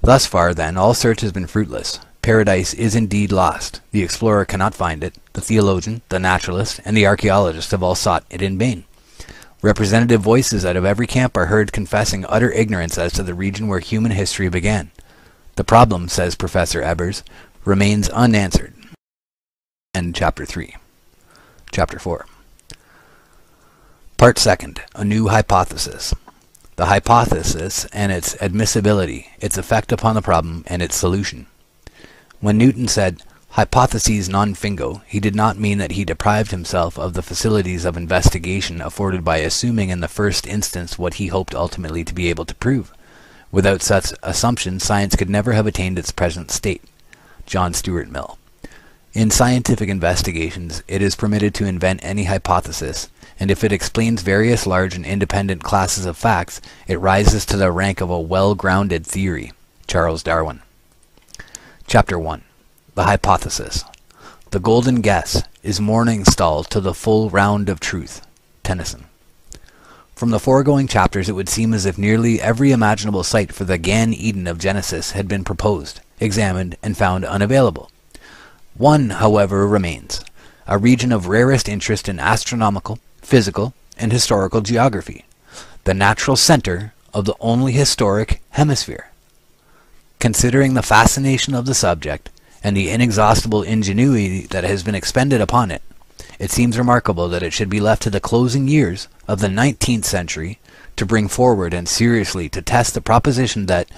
Thus far, then, all search has been fruitless. Paradise is indeed lost. The explorer cannot find it. The theologian, the naturalist, and the archaeologist have all sought it in vain. Representative voices out of every camp are heard confessing utter ignorance as to the region where human history began. The problem, says Professor Ebers, remains unanswered. End chapter 3. Chapter 4. Part 2nd. A new hypothesis. The hypothesis and its admissibility, its effect upon the problem, and its solution. When Newton said, Hypotheses non fingo, he did not mean that he deprived himself of the facilities of investigation afforded by assuming in the first instance what he hoped ultimately to be able to prove. Without such assumption, science could never have attained its present state. John Stuart Mill. In scientific investigations, it is permitted to invent any hypothesis, and if it explains various large and independent classes of facts, it rises to the rank of a well-grounded theory. Charles Darwin. Chapter 1 the hypothesis. The golden guess is morning stalled to the full round of truth. Tennyson. From the foregoing chapters it would seem as if nearly every imaginable site for the Gan Eden of Genesis had been proposed, examined, and found unavailable. One, however, remains, a region of rarest interest in astronomical, physical, and historical geography, the natural center of the only historic hemisphere. Considering the fascination of the subject, and the inexhaustible ingenuity that has been expended upon it, it seems remarkable that it should be left to the closing years of the nineteenth century to bring forward and seriously to test the proposition that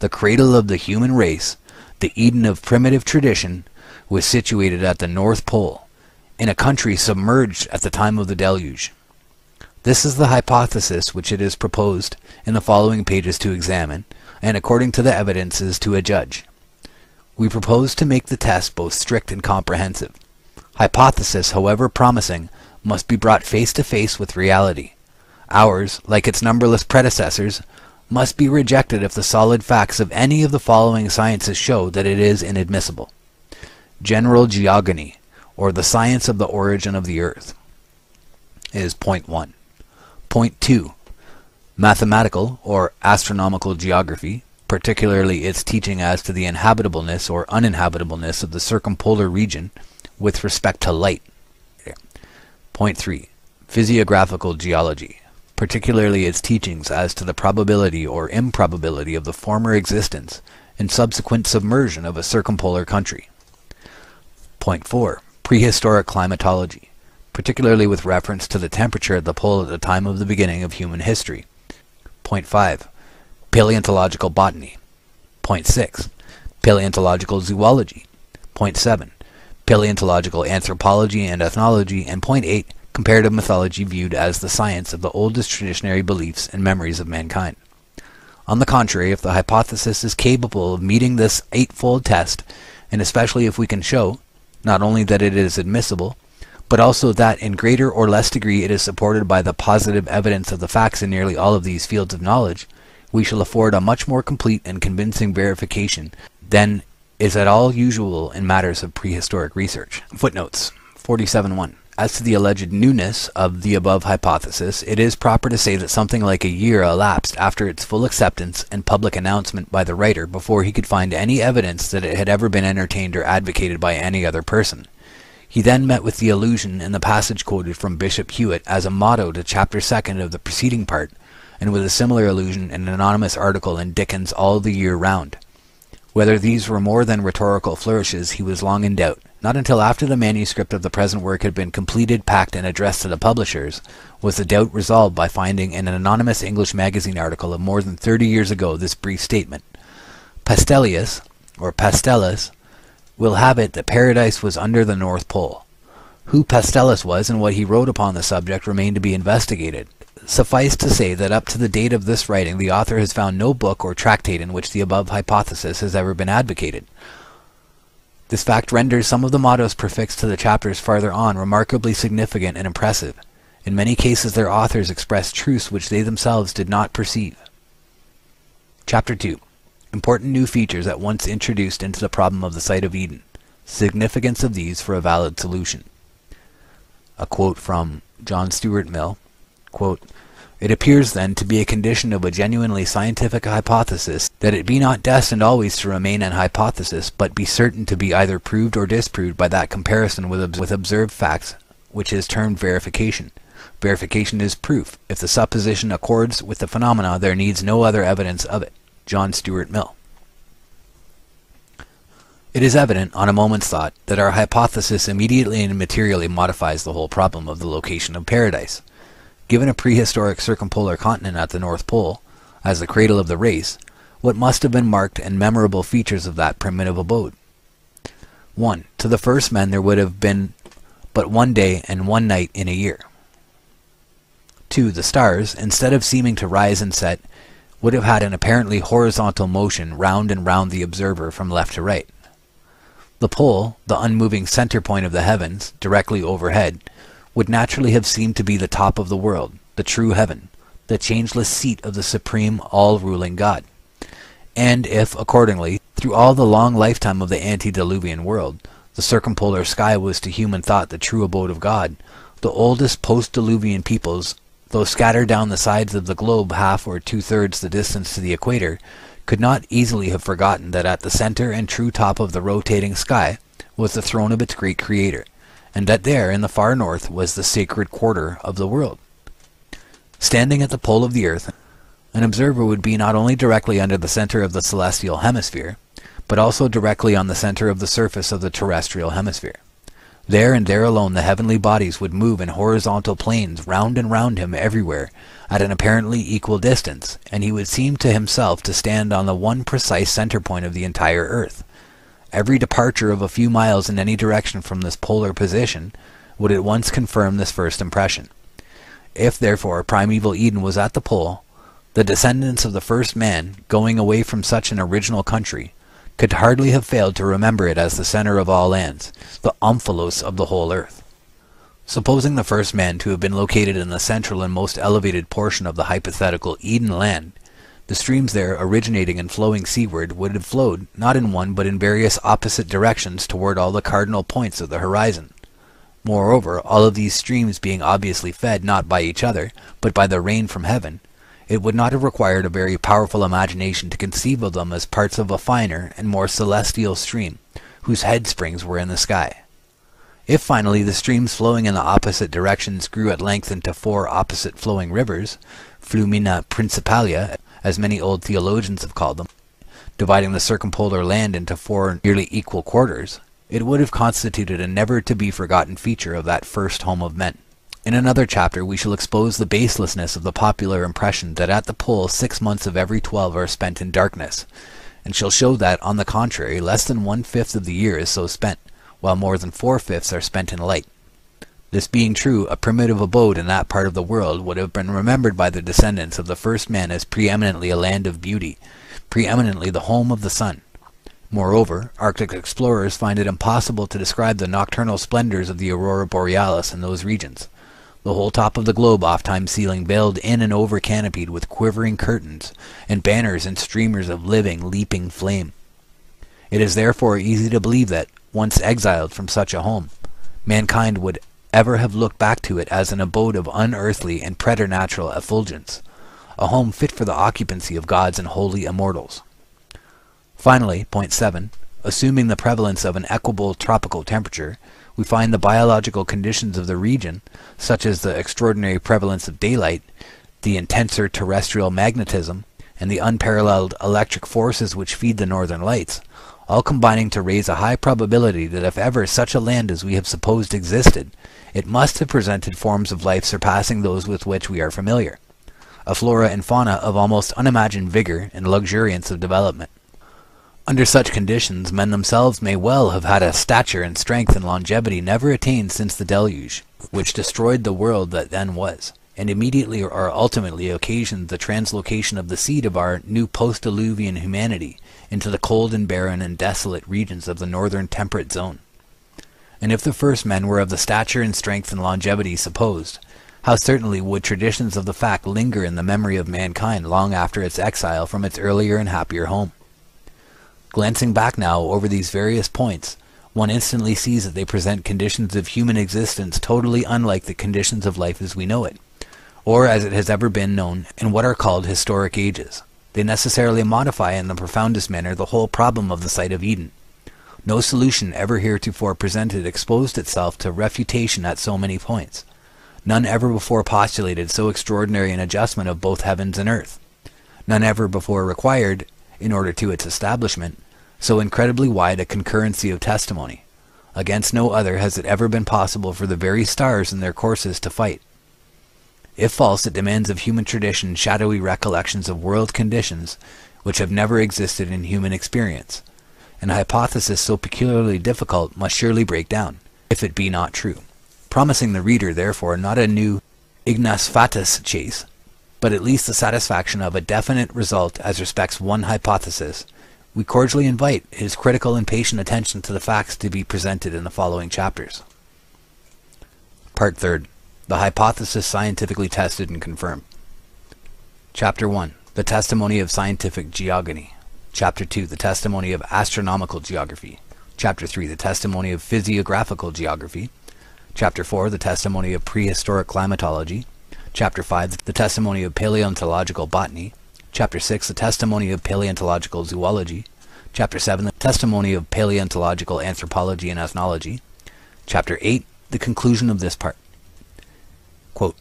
the cradle of the human race, the Eden of primitive tradition, was situated at the North Pole, in a country submerged at the time of the deluge. This is the hypothesis which it is proposed in the following pages to examine, and according to the evidences to adjudge. We propose to make the test both strict and comprehensive. Hypothesis, however promising, must be brought face to face with reality. Ours, like its numberless predecessors, must be rejected if the solid facts of any of the following sciences show that it is inadmissible. General geogony, or the science of the origin of the earth, is point one. Point two, mathematical or astronomical geography, particularly its teaching as to the inhabitableness or uninhabitableness of the circumpolar region with respect to light. Point 3. Physiographical geology, particularly its teachings as to the probability or improbability of the former existence and subsequent submersion of a circumpolar country. Point 4. Prehistoric climatology, particularly with reference to the temperature at the pole at the time of the beginning of human history. Point 5. Paleontological botany. Point 6. Paleontological zoology. Point 7. Paleontological anthropology and ethnology. And point 8. Comparative mythology viewed as the science of the oldest traditionary beliefs and memories of mankind. On the contrary, if the hypothesis is capable of meeting this eightfold test, and especially if we can show, not only that it is admissible, but also that in greater or less degree it is supported by the positive evidence of the facts in nearly all of these fields of knowledge, we shall afford a much more complete and convincing verification than is at all usual in matters of prehistoric research. Footnotes 47.1 As to the alleged newness of the above hypothesis, it is proper to say that something like a year elapsed after its full acceptance and public announcement by the writer before he could find any evidence that it had ever been entertained or advocated by any other person. He then met with the allusion in the passage quoted from Bishop Hewitt as a motto to chapter 2nd of the preceding part, and with a similar allusion in an anonymous article in Dickens' All the Year Round. Whether these were more than rhetorical flourishes he was long in doubt. Not until after the manuscript of the present work had been completed, packed, and addressed to the publishers, was the doubt resolved by finding in an anonymous English magazine article of more than thirty years ago this brief statement. Pastellius, or Pastellus, will have it that paradise was under the North Pole. Who Pastellus was and what he wrote upon the subject remain to be investigated. Suffice to say that up to the date of this writing the author has found no book or tractate in which the above hypothesis has ever been advocated. This fact renders some of the mottos prefixed to the chapters farther on remarkably significant and impressive. In many cases their authors express truths which they themselves did not perceive. Chapter 2 Important new features at once introduced into the problem of the site of Eden. Significance of these for a valid solution. A quote from John Stuart Mill, Quote, it appears, then, to be a condition of a genuinely scientific hypothesis that it be not destined always to remain an hypothesis, but be certain to be either proved or disproved by that comparison with, with observed facts which is termed verification. Verification is proof. If the supposition accords with the phenomena, there needs no other evidence of it. John Stuart Mill. It is evident, on a moment's thought, that our hypothesis immediately and materially modifies the whole problem of the location of paradise. Given a prehistoric circumpolar continent at the North Pole, as the cradle of the race, what must have been marked and memorable features of that primitive abode? 1. To the first men there would have been but one day and one night in a year. 2. The stars, instead of seeming to rise and set, would have had an apparently horizontal motion round and round the observer from left to right. The pole, the unmoving center point of the heavens, directly overhead, would naturally have seemed to be the top of the world, the true heaven, the changeless seat of the supreme, all-ruling God. And if, accordingly, through all the long lifetime of the antediluvian world, the circumpolar sky was to human thought the true abode of God, the oldest post-diluvian peoples, though scattered down the sides of the globe half or two-thirds the distance to the equator, could not easily have forgotten that at the center and true top of the rotating sky was the throne of its great creator, and that there in the far north was the sacred quarter of the world. Standing at the pole of the earth, an observer would be not only directly under the center of the celestial hemisphere, but also directly on the center of the surface of the terrestrial hemisphere. There and there alone the heavenly bodies would move in horizontal planes round and round him everywhere, at an apparently equal distance, and he would seem to himself to stand on the one precise center point of the entire earth. Every departure of a few miles in any direction from this polar position would at once confirm this first impression. If, therefore, primeval Eden was at the pole, the descendants of the first man, going away from such an original country, could hardly have failed to remember it as the center of all lands, the omphalos of the whole earth. Supposing the first man to have been located in the central and most elevated portion of the hypothetical Eden land, the streams there originating and flowing seaward would have flowed not in one but in various opposite directions toward all the cardinal points of the horizon. Moreover, all of these streams being obviously fed not by each other, but by the rain from heaven, it would not have required a very powerful imagination to conceive of them as parts of a finer and more celestial stream, whose head springs were in the sky. If finally the streams flowing in the opposite directions grew at length into four opposite flowing rivers, flumina principalia, as many old theologians have called them, dividing the circumpolar land into four nearly equal quarters, it would have constituted a never to be forgotten feature of that first home of men. In another chapter we shall expose the baselessness of the popular impression that at the pole six months of every twelve are spent in darkness, and shall show that, on the contrary, less than one-fifth of the year is so spent, while more than four-fifths are spent in light. This being true, a primitive abode in that part of the world would have been remembered by the descendants of the first man as preeminently a land of beauty, preeminently the home of the sun. Moreover, Arctic explorers find it impossible to describe the nocturnal splendors of the aurora borealis in those regions, the whole top of the globe oft-times ceiling veiled in and over canopied with quivering curtains, and banners and streamers of living, leaping flame. It is therefore easy to believe that, once exiled from such a home, mankind would ever have looked back to it as an abode of unearthly and preternatural effulgence, a home fit for the occupancy of gods and holy immortals. Finally, point 7, assuming the prevalence of an equable tropical temperature, we find the biological conditions of the region, such as the extraordinary prevalence of daylight, the intenser terrestrial magnetism, and the unparalleled electric forces which feed the northern lights, all combining to raise a high probability that if ever such a land as we have supposed existed, it must have presented forms of life surpassing those with which we are familiar, a flora and fauna of almost unimagined vigor and luxuriance of development. Under such conditions, men themselves may well have had a stature and strength and longevity never attained since the deluge, which destroyed the world that then was, and immediately or ultimately occasioned the translocation of the seed of our new post-diluvian humanity into the cold and barren and desolate regions of the northern temperate zone. And if the first men were of the stature and strength and longevity supposed, how certainly would traditions of the fact linger in the memory of mankind long after its exile from its earlier and happier home. Glancing back now over these various points, one instantly sees that they present conditions of human existence totally unlike the conditions of life as we know it, or as it has ever been known in what are called historic ages. They necessarily modify in the profoundest manner the whole problem of the site of Eden. No solution ever heretofore presented exposed itself to refutation at so many points. None ever before postulated so extraordinary an adjustment of both heavens and earth. None ever before required, in order to its establishment, so incredibly wide a concurrency of testimony. Against no other has it ever been possible for the very stars in their courses to fight. If false, it demands of human tradition shadowy recollections of world conditions which have never existed in human experience. An hypothesis so peculiarly difficult must surely break down, if it be not true. Promising the reader, therefore, not a new ignis fatuus chase, but at least the satisfaction of a definite result as respects one hypothesis, we cordially invite his critical and patient attention to the facts to be presented in the following chapters. Part 3rd. The hypothesis scientifically tested and confirmed. Chapter 1. The testimony of scientific geogony. Chapter 2. The testimony of astronomical geography. Chapter 3. The testimony of physiographical geography. Chapter 4. The testimony of prehistoric climatology. Chapter 5. The testimony of paleontological botany. Chapter 6. The testimony of paleontological zoology. Chapter 7. The testimony of paleontological anthropology and ethnology. Chapter 8. The conclusion of this part. Quote,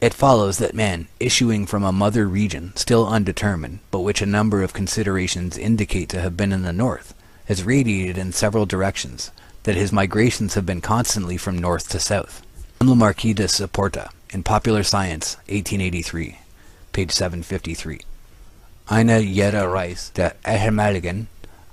it follows that man, issuing from a mother region, still undetermined, but which a number of considerations indicate to have been in the north, has radiated in several directions, that his migrations have been constantly from north to south. Le Marquis de Saporta, in Popular Science, 1883, page 753. Eine jeder Reis der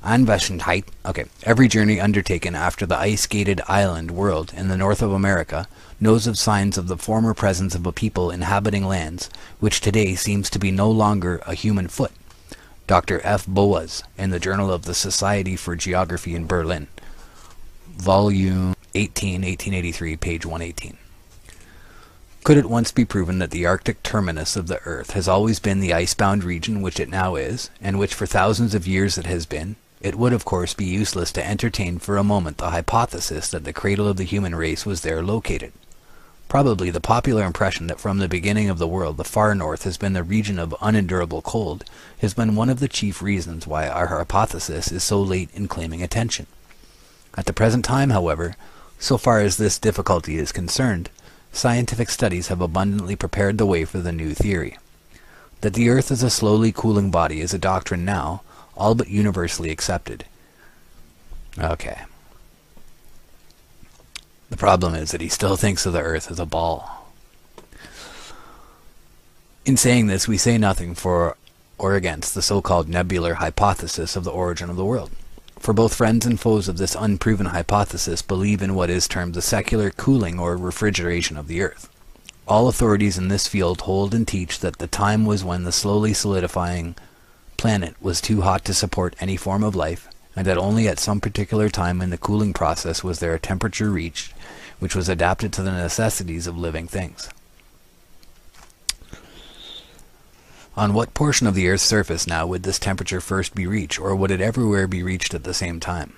Anwesenheit, okay, every journey undertaken after the ice-gated island world in the north of America knows of signs of the former presence of a people inhabiting lands which today seems to be no longer a human foot. Dr. F. Boas, in the Journal of the Society for Geography in Berlin, volume 18, 1883, page 118. Could it once be proven that the Arctic terminus of the Earth has always been the icebound region which it now is, and which for thousands of years it has been, it would of course be useless to entertain for a moment the hypothesis that the cradle of the human race was there located. Probably the popular impression that from the beginning of the world the far north has been the region of unendurable cold has been one of the chief reasons why our hypothesis is so late in claiming attention. At the present time, however, so far as this difficulty is concerned, scientific studies have abundantly prepared the way for the new theory. That the earth is a slowly cooling body is a doctrine now, all but universally accepted. Okay. The problem is that he still thinks of the Earth as a ball. In saying this, we say nothing for or against the so-called nebular hypothesis of the origin of the world. For both friends and foes of this unproven hypothesis believe in what is termed the secular cooling or refrigeration of the Earth. All authorities in this field hold and teach that the time was when the slowly solidifying planet was too hot to support any form of life, and that only at some particular time in the cooling process was there a temperature reached which was adapted to the necessities of living things. On what portion of the Earth's surface now would this temperature first be reached, or would it everywhere be reached at the same time?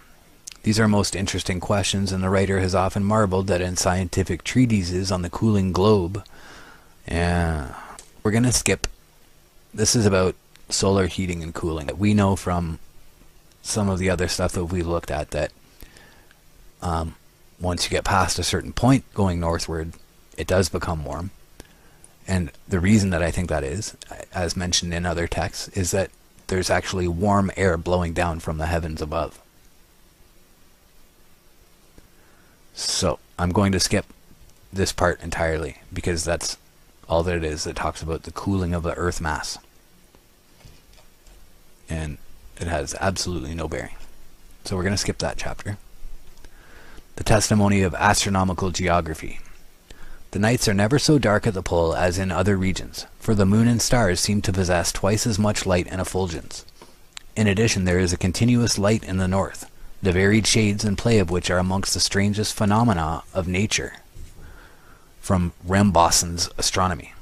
These are most interesting questions, and the writer has often marveled that in scientific treatises on the cooling globe, yeah, we're going to skip. This is about solar heating and cooling. We know from some of the other stuff that we looked at that um, once you get past a certain point going northward, it does become warm. And the reason that I think that is, as mentioned in other texts, is that there's actually warm air blowing down from the heavens above. So I'm going to skip this part entirely because that's all that it is. It talks about the cooling of the Earth mass and it has absolutely no bearing. So we're going to skip that chapter. The testimony of astronomical geography. The nights are never so dark at the pole as in other regions, for the moon and stars seem to possess twice as much light and effulgence. In addition, there is a continuous light in the north, the varied shades and play of which are amongst the strangest phenomena of nature. From Rambausen's Astronomy.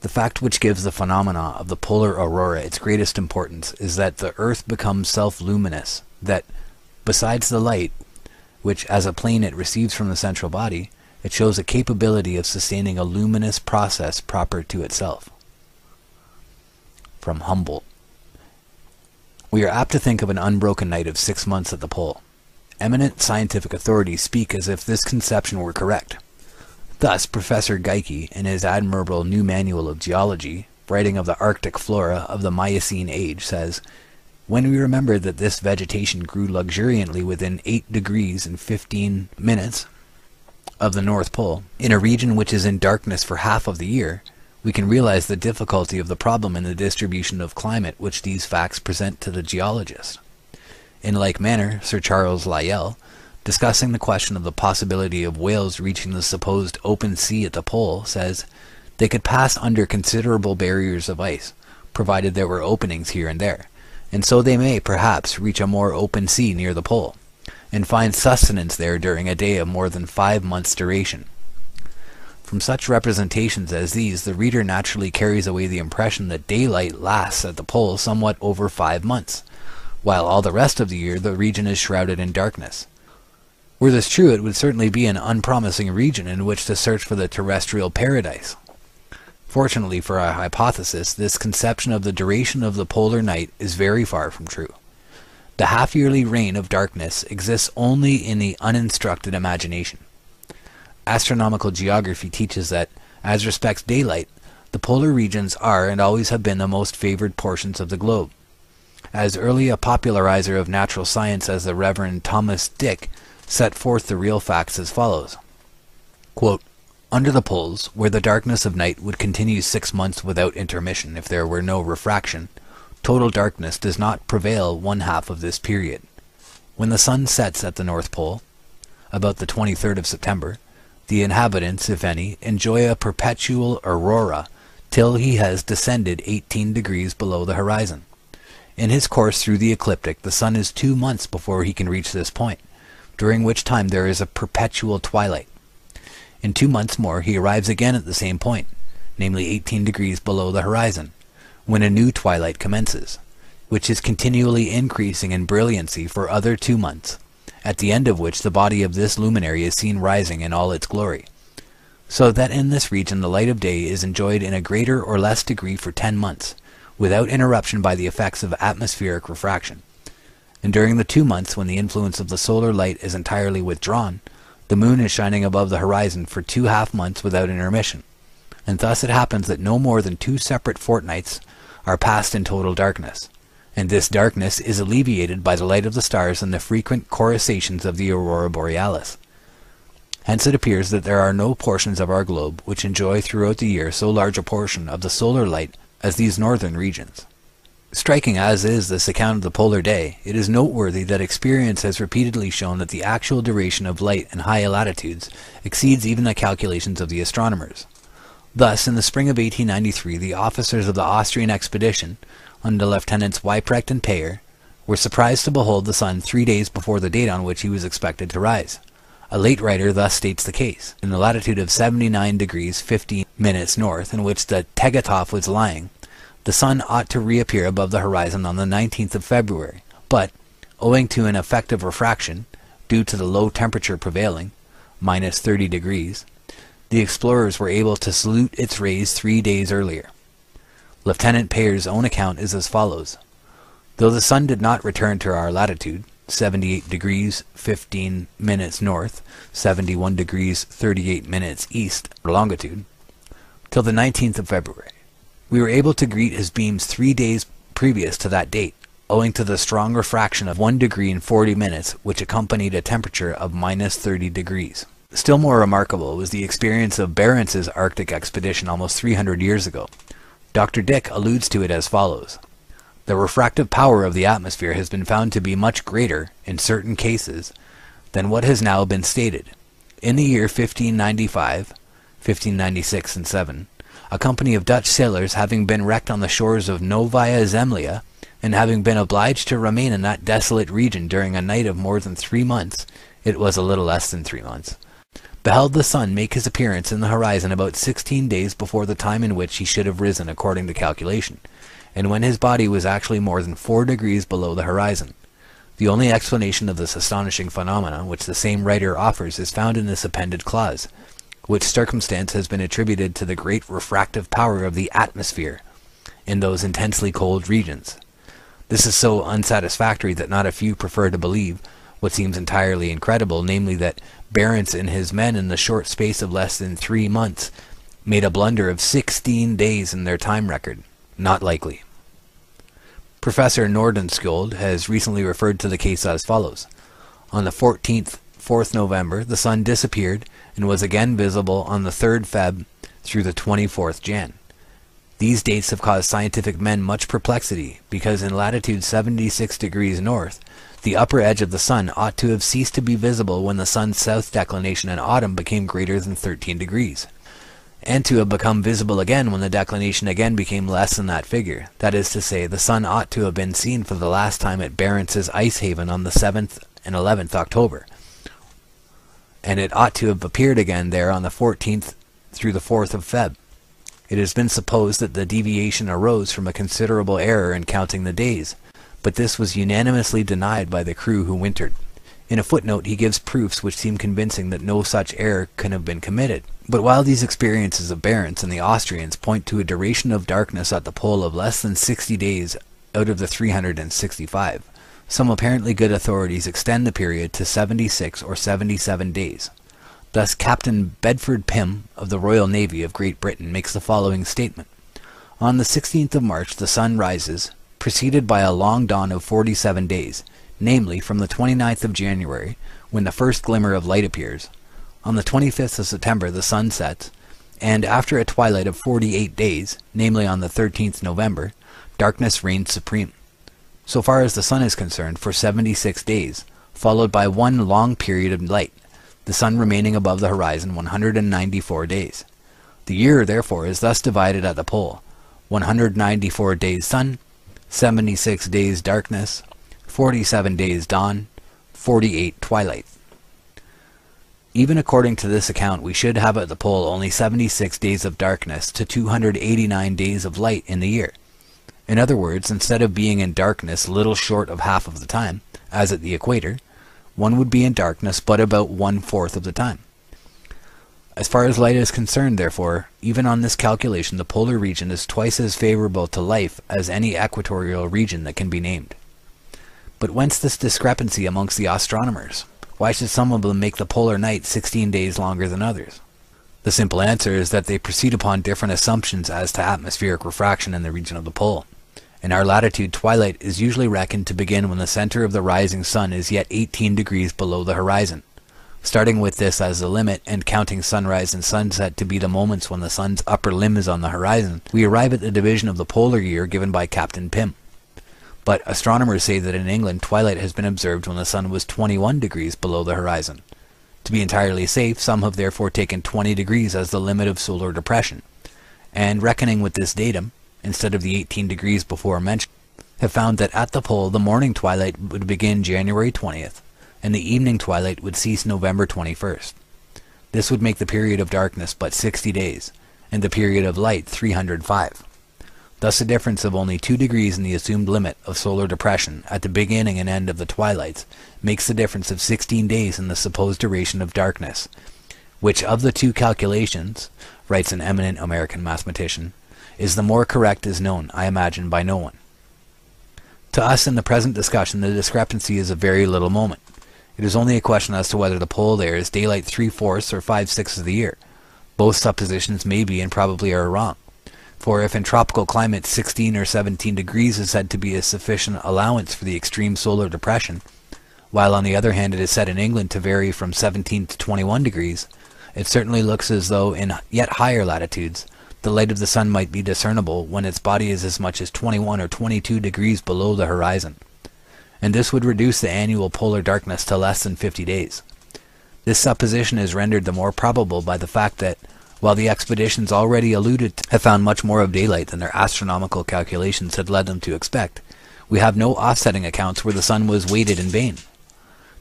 The fact which gives the phenomena of the polar aurora its greatest importance is that the earth becomes self-luminous, that, besides the light, which as a plane it receives from the central body, it shows a capability of sustaining a luminous process proper to itself. From Humboldt. We are apt to think of an unbroken night of six months at the pole. Eminent scientific authorities speak as if this conception were correct. Thus, Professor Geikie, in his admirable New Manual of Geology, writing of the Arctic flora of the Miocene age, says, When we remember that this vegetation grew luxuriantly within 8 degrees and 15 minutes of the North Pole, in a region which is in darkness for half of the year, we can realize the difficulty of the problem in the distribution of climate which these facts present to the geologist. In like manner, Sir Charles Lyell, discussing the question of the possibility of whales reaching the supposed open sea at the pole, says, They could pass under considerable barriers of ice, provided there were openings here and there, and so they may, perhaps, reach a more open sea near the pole, and find sustenance there during a day of more than five months' duration. From such representations as these, the reader naturally carries away the impression that daylight lasts at the pole somewhat over five months, while all the rest of the year the region is shrouded in darkness. Were this true, it would certainly be an unpromising region in which to search for the terrestrial paradise. Fortunately for our hypothesis, this conception of the duration of the polar night is very far from true. The half-yearly reign of darkness exists only in the uninstructed imagination. Astronomical geography teaches that, as respects daylight, the polar regions are and always have been the most favored portions of the globe. As early a popularizer of natural science as the Reverend Thomas Dick set forth the real facts as follows. Quote, under the poles, where the darkness of night would continue six months without intermission if there were no refraction, total darkness does not prevail one half of this period. When the sun sets at the North Pole, about the 23rd of September, the inhabitants, if any, enjoy a perpetual aurora till he has descended 18 degrees below the horizon. In his course through the ecliptic, the sun is two months before he can reach this point, during which time there is a perpetual twilight. In two months more he arrives again at the same point, namely 18 degrees below the horizon, when a new twilight commences, which is continually increasing in brilliancy for other two months, at the end of which the body of this luminary is seen rising in all its glory. So that in this region the light of day is enjoyed in a greater or less degree for ten months, without interruption by the effects of atmospheric refraction. And during the two months when the influence of the solar light is entirely withdrawn, the moon is shining above the horizon for two half months without intermission. And thus it happens that no more than two separate fortnights are passed in total darkness, and this darkness is alleviated by the light of the stars and the frequent coruscations of the aurora borealis. Hence it appears that there are no portions of our globe which enjoy throughout the year so large a portion of the solar light as these northern regions. Striking as is this account of the polar day, it is noteworthy that experience has repeatedly shown that the actual duration of light in high latitudes exceeds even the calculations of the astronomers. Thus, in the spring of 1893, the officers of the Austrian expedition, under Lieutenants Weyprecht and Payer, were surprised to behold the sun three days before the date on which he was expected to rise. A late writer thus states the case. In the latitude of 79 degrees 15 minutes north, in which the Tegethoff was lying, the sun ought to reappear above the horizon on the 19th of February, but, owing to an effect of refraction, due to the low temperature prevailing, minus 30 degrees, the explorers were able to salute its rays three days earlier. Lieutenant Payer's own account is as follows. Though the sun did not return to our latitude, 78 degrees 15 minutes north, 71 degrees 38 minutes east longitude, till the 19th of February. We were able to greet his beams three days previous to that date, owing to the strong refraction of 1 degree in 40 minutes, which accompanied a temperature of minus 30 degrees. Still more remarkable was the experience of Barentz's Arctic expedition almost 300 years ago. Dr. Dick alludes to it as follows. The refractive power of the atmosphere has been found to be much greater, in certain cases, than what has now been stated. In the year 1595, 1596 and 7, a company of Dutch sailors having been wrecked on the shores of Novaya Zemlya, and having been obliged to remain in that desolate region during a night of more than three months, it was a little less than three months, beheld the sun make his appearance in the horizon about sixteen days before the time in which he should have risen according to calculation, and when his body was actually more than four degrees below the horizon. The only explanation of this astonishing phenomenon which the same writer offers is found in this appended clause, which circumstance has been attributed to the great refractive power of the atmosphere in those intensely cold regions. This is so unsatisfactory that not a few prefer to believe what seems entirely incredible, namely that Barentz and his men in the short space of less than three months made a blunder of 16 days in their time record. Not likely. Professor Nordenskjold has recently referred to the case as follows. On the 14th, 4th November, the sun disappeared and was again visible on the 3rd Feb through the 24th Jan. These dates have caused scientific men much perplexity, because in latitude 76 degrees north, the upper edge of the sun ought to have ceased to be visible when the sun's south declination in autumn became greater than 13 degrees, and to have become visible again when the declination again became less than that figure. That is to say, the sun ought to have been seen for the last time at Barentz's ice haven on the 7th and 11th October, and it ought to have appeared again there on the 14th through the 4th of Feb. It has been supposed that the deviation arose from a considerable error in counting the days, but this was unanimously denied by the crew who wintered. In a footnote he gives proofs which seem convincing that no such error can have been committed. But while these experiences of Barentz and the Austrians point to a duration of darkness at the pole of less than 60 days out of the 365, some apparently good authorities extend the period to 76 or 77 days. Thus Captain Bedford Pim of the Royal Navy of Great Britain makes the following statement. On the 16th of March the sun rises, preceded by a long dawn of 47 days, namely from the 29th of January, when the first glimmer of light appears. On the 25th of September the sun sets, and after a twilight of 48 days, namely on the 13th November, darkness reigns supreme. So far as the sun is concerned, for 76 days, followed by one long period of light, the sun remaining above the horizon 194 days. The year, therefore, is thus divided at the pole 194 days sun, 76 days darkness, 47 days dawn, 48 twilight. Even according to this account, we should have at the pole only 76 days of darkness to 289 days of light in the year. In other words, instead of being in darkness little short of half of the time, as at the equator, one would be in darkness but about one-fourth of the time. As far as light is concerned, therefore, even on this calculation, the polar region is twice as favorable to life as any equatorial region that can be named. But whence this discrepancy amongst the astronomers? Why should some of them make the polar night 16 days longer than others? The simple answer is that they proceed upon different assumptions as to atmospheric refraction in the region of the pole. In our latitude, twilight is usually reckoned to begin when the center of the rising sun is yet 18 degrees below the horizon. Starting with this as the limit and counting sunrise and sunset to be the moments when the sun's upper limb is on the horizon, we arrive at the division of the polar year given by Captain Pim. But astronomers say that in England twilight has been observed when the sun was 21 degrees below the horizon. To be entirely safe, some have therefore taken 20 degrees as the limit of solar depression, and reckoning with this datum, instead of the 18 degrees before mentioned, have found that at the pole the morning twilight would begin January 20th, and the evening twilight would cease November 21st. This would make the period of darkness but 60 days, and the period of light 305. Thus a difference of only 2 degrees in the assumed limit of solar depression at the beginning and end of the twilights makes the difference of 16 days in the supposed duration of darkness, which of the two calculations, writes an eminent American mathematician, is the more correct is known, I imagine, by no one. To us in the present discussion the discrepancy is of very little moment. It is only a question as to whether the pole there is daylight three-fourths or five-sixths of the year. Both suppositions may be and probably are wrong. For if in tropical climates 16 or 17 degrees is said to be a sufficient allowance for the extreme solar depression, while on the other hand it is said in England to vary from 17 to 21 degrees, it certainly looks as though in yet higher latitudes the light of the sun might be discernible when its body is as much as 21 or 22 degrees below the horizon and this would reduce the annual polar darkness to less than 50 days. This supposition is rendered the more probable by the fact that, while the expeditions already alluded to have found much more of daylight than their astronomical calculations had led them to expect, we have no offsetting accounts where the sun was waited in vain.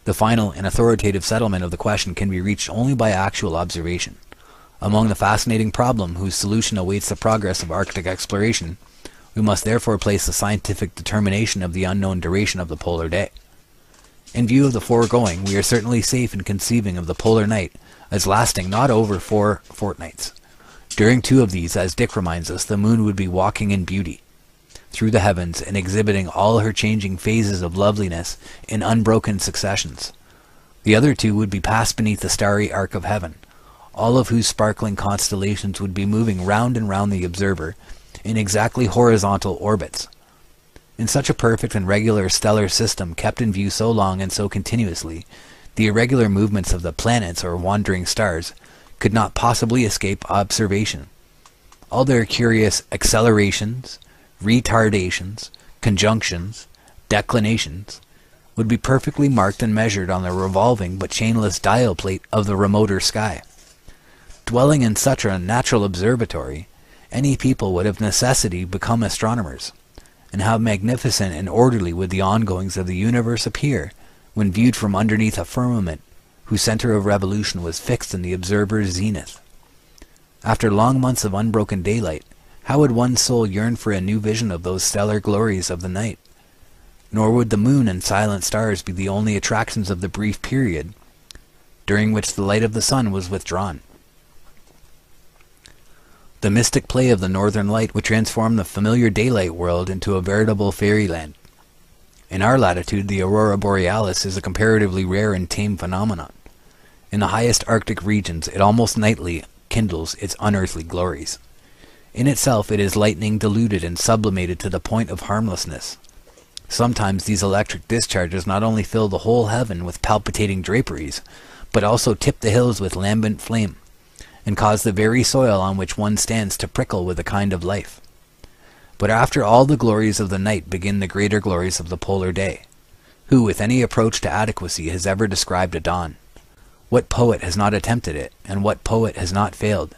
The final and authoritative settlement of the question can be reached only by actual observation. Among the fascinating problem whose solution awaits the progress of Arctic exploration we must therefore place the scientific determination of the unknown duration of the polar day. In view of the foregoing, we are certainly safe in conceiving of the polar night as lasting not over four fortnights. During two of these, as Dick reminds us, the moon would be walking in beauty through the heavens and exhibiting all her changing phases of loveliness in unbroken successions. The other two would be passed beneath the starry arc of heaven, all of whose sparkling constellations would be moving round and round the observer in exactly horizontal orbits. In such a perfect and regular stellar system kept in view so long and so continuously, the irregular movements of the planets or wandering stars could not possibly escape observation. All their curious accelerations, retardations, conjunctions, declinations, would be perfectly marked and measured on the revolving but chainless dial plate of the remoter sky. Dwelling in such a natural observatory, any people would of necessity become astronomers. And how magnificent and orderly would the ongoings of the universe appear when viewed from underneath a firmament whose center of revolution was fixed in the observer's zenith. After long months of unbroken daylight, how would one's soul yearn for a new vision of those stellar glories of the night? Nor would the moon and silent stars be the only attractions of the brief period during which the light of the sun was withdrawn. The mystic play of the northern light would transform the familiar daylight world into a veritable fairyland. In our latitude, the aurora borealis is a comparatively rare and tame phenomenon. In the highest Arctic regions, it almost nightly kindles its unearthly glories. In itself, it is lightning diluted and sublimated to the point of harmlessness. Sometimes these electric discharges not only fill the whole heaven with palpitating draperies, but also tip the hills with lambent flame and cause the very soil on which one stands to prickle with a kind of life. But after all the glories of the night begin the greater glories of the polar day. Who, with any approach to adequacy, has ever described a dawn? What poet has not attempted it, and what poet has not failed?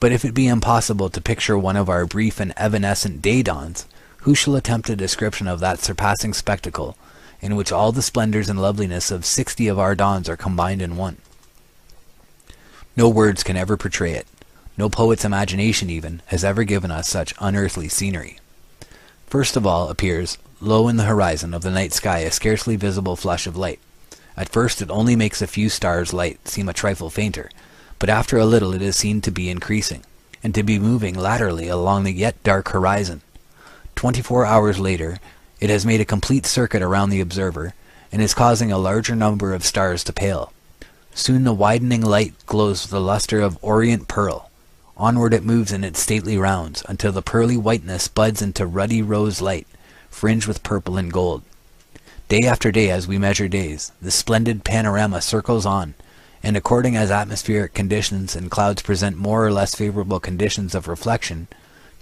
But if it be impossible to picture one of our brief and evanescent day dawns, who shall attempt a description of that surpassing spectacle, in which all the splendors and loveliness of sixty of our dawns are combined in one? No words can ever portray it. No poet's imagination, even, has ever given us such unearthly scenery. First of all appears, low in the horizon of the night sky, a scarcely visible flush of light. At first it only makes a few stars' light seem a trifle fainter, but after a little it is seen to be increasing, and to be moving laterally along the yet dark horizon. Twenty-four hours later, it has made a complete circuit around the observer, and is causing a larger number of stars to pale. Soon the widening light glows with the luster of orient pearl. Onward it moves in its stately rounds, until the pearly whiteness buds into ruddy rose light, fringed with purple and gold. Day after day, as we measure days, the splendid panorama circles on, and according as atmospheric conditions and clouds present more or less favorable conditions of reflection,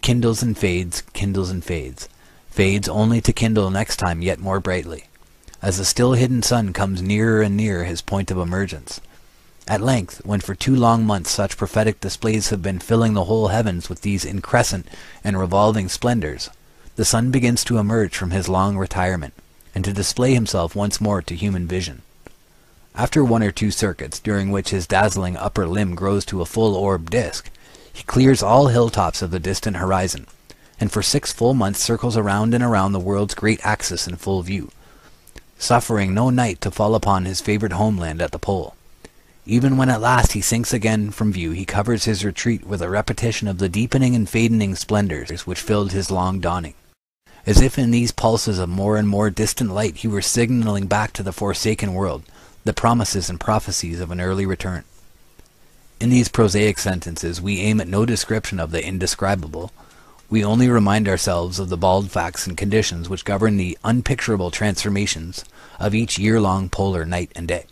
kindles and fades, kindles and fades, fades only to kindle next time yet more brightly, as the still hidden sun comes nearer and nearer his point of emergence. At length, when for two long months such prophetic displays have been filling the whole heavens with these increscent and revolving splendors, the sun begins to emerge from his long retirement, and to display himself once more to human vision. After one or two circuits, during which his dazzling upper limb grows to a full orb disk, he clears all hilltops of the distant horizon, and for six full months circles around and around the world's great axis in full view, suffering no night to fall upon his favored homeland at the pole. Even when at last he sinks again from view, he covers his retreat with a repetition of the deepening and fadening splendors which filled his long dawning. As if in these pulses of more and more distant light he were signaling back to the forsaken world the promises and prophecies of an early return. In these prosaic sentences we aim at no description of the indescribable. We only remind ourselves of the bald facts and conditions which govern the unpicturable transformations of each year-long polar night and day.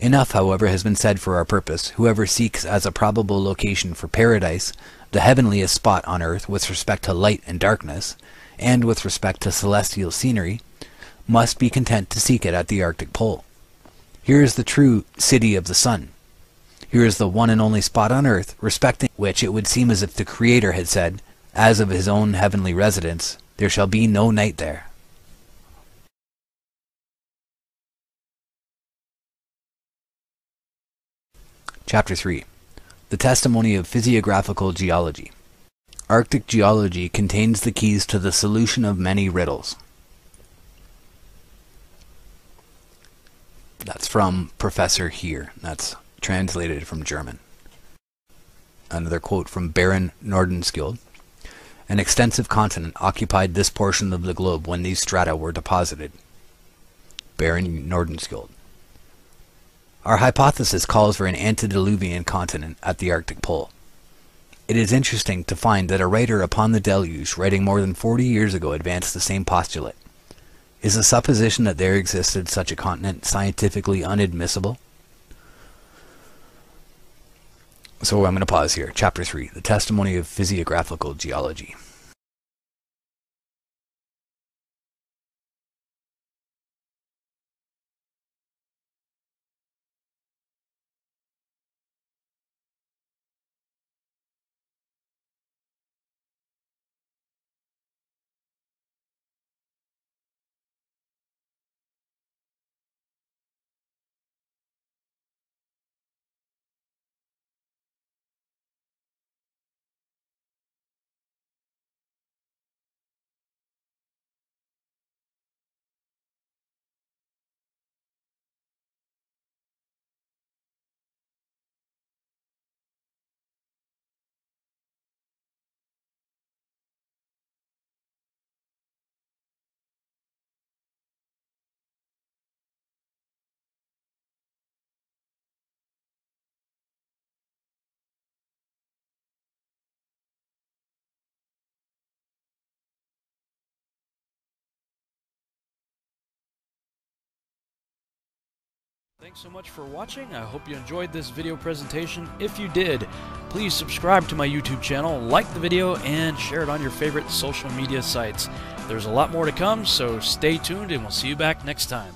Enough, however, has been said for our purpose. Whoever seeks as a probable location for paradise the heavenliest spot on earth with respect to light and darkness, and with respect to celestial scenery, must be content to seek it at the Arctic Pole. Here is the true city of the sun. Here is the one and only spot on earth, respecting which it would seem as if the Creator had said, as of his own heavenly residence, there shall be no night there. Chapter 3 The Testimony of Physiographical Geology Arctic geology contains the keys to the solution of many riddles. That's from Professor Heer. That's translated from German. Another quote from Baron Nordenskjöld. An extensive continent occupied this portion of the globe when these strata were deposited. Baron Nordenskjöld. Our hypothesis calls for an antediluvian continent at the Arctic Pole. It is interesting to find that a writer upon the deluge, writing more than 40 years ago, advanced the same postulate. Is the supposition that there existed such a continent scientifically unadmissible? So I'm going to pause here. Chapter 3 The Testimony of Physiographical Geology. Thanks so much for watching. I hope you enjoyed this video presentation. If you did, please subscribe to my YouTube channel, like the video, and share it on your favorite social media sites. There's a lot more to come, so stay tuned and we'll see you back next time.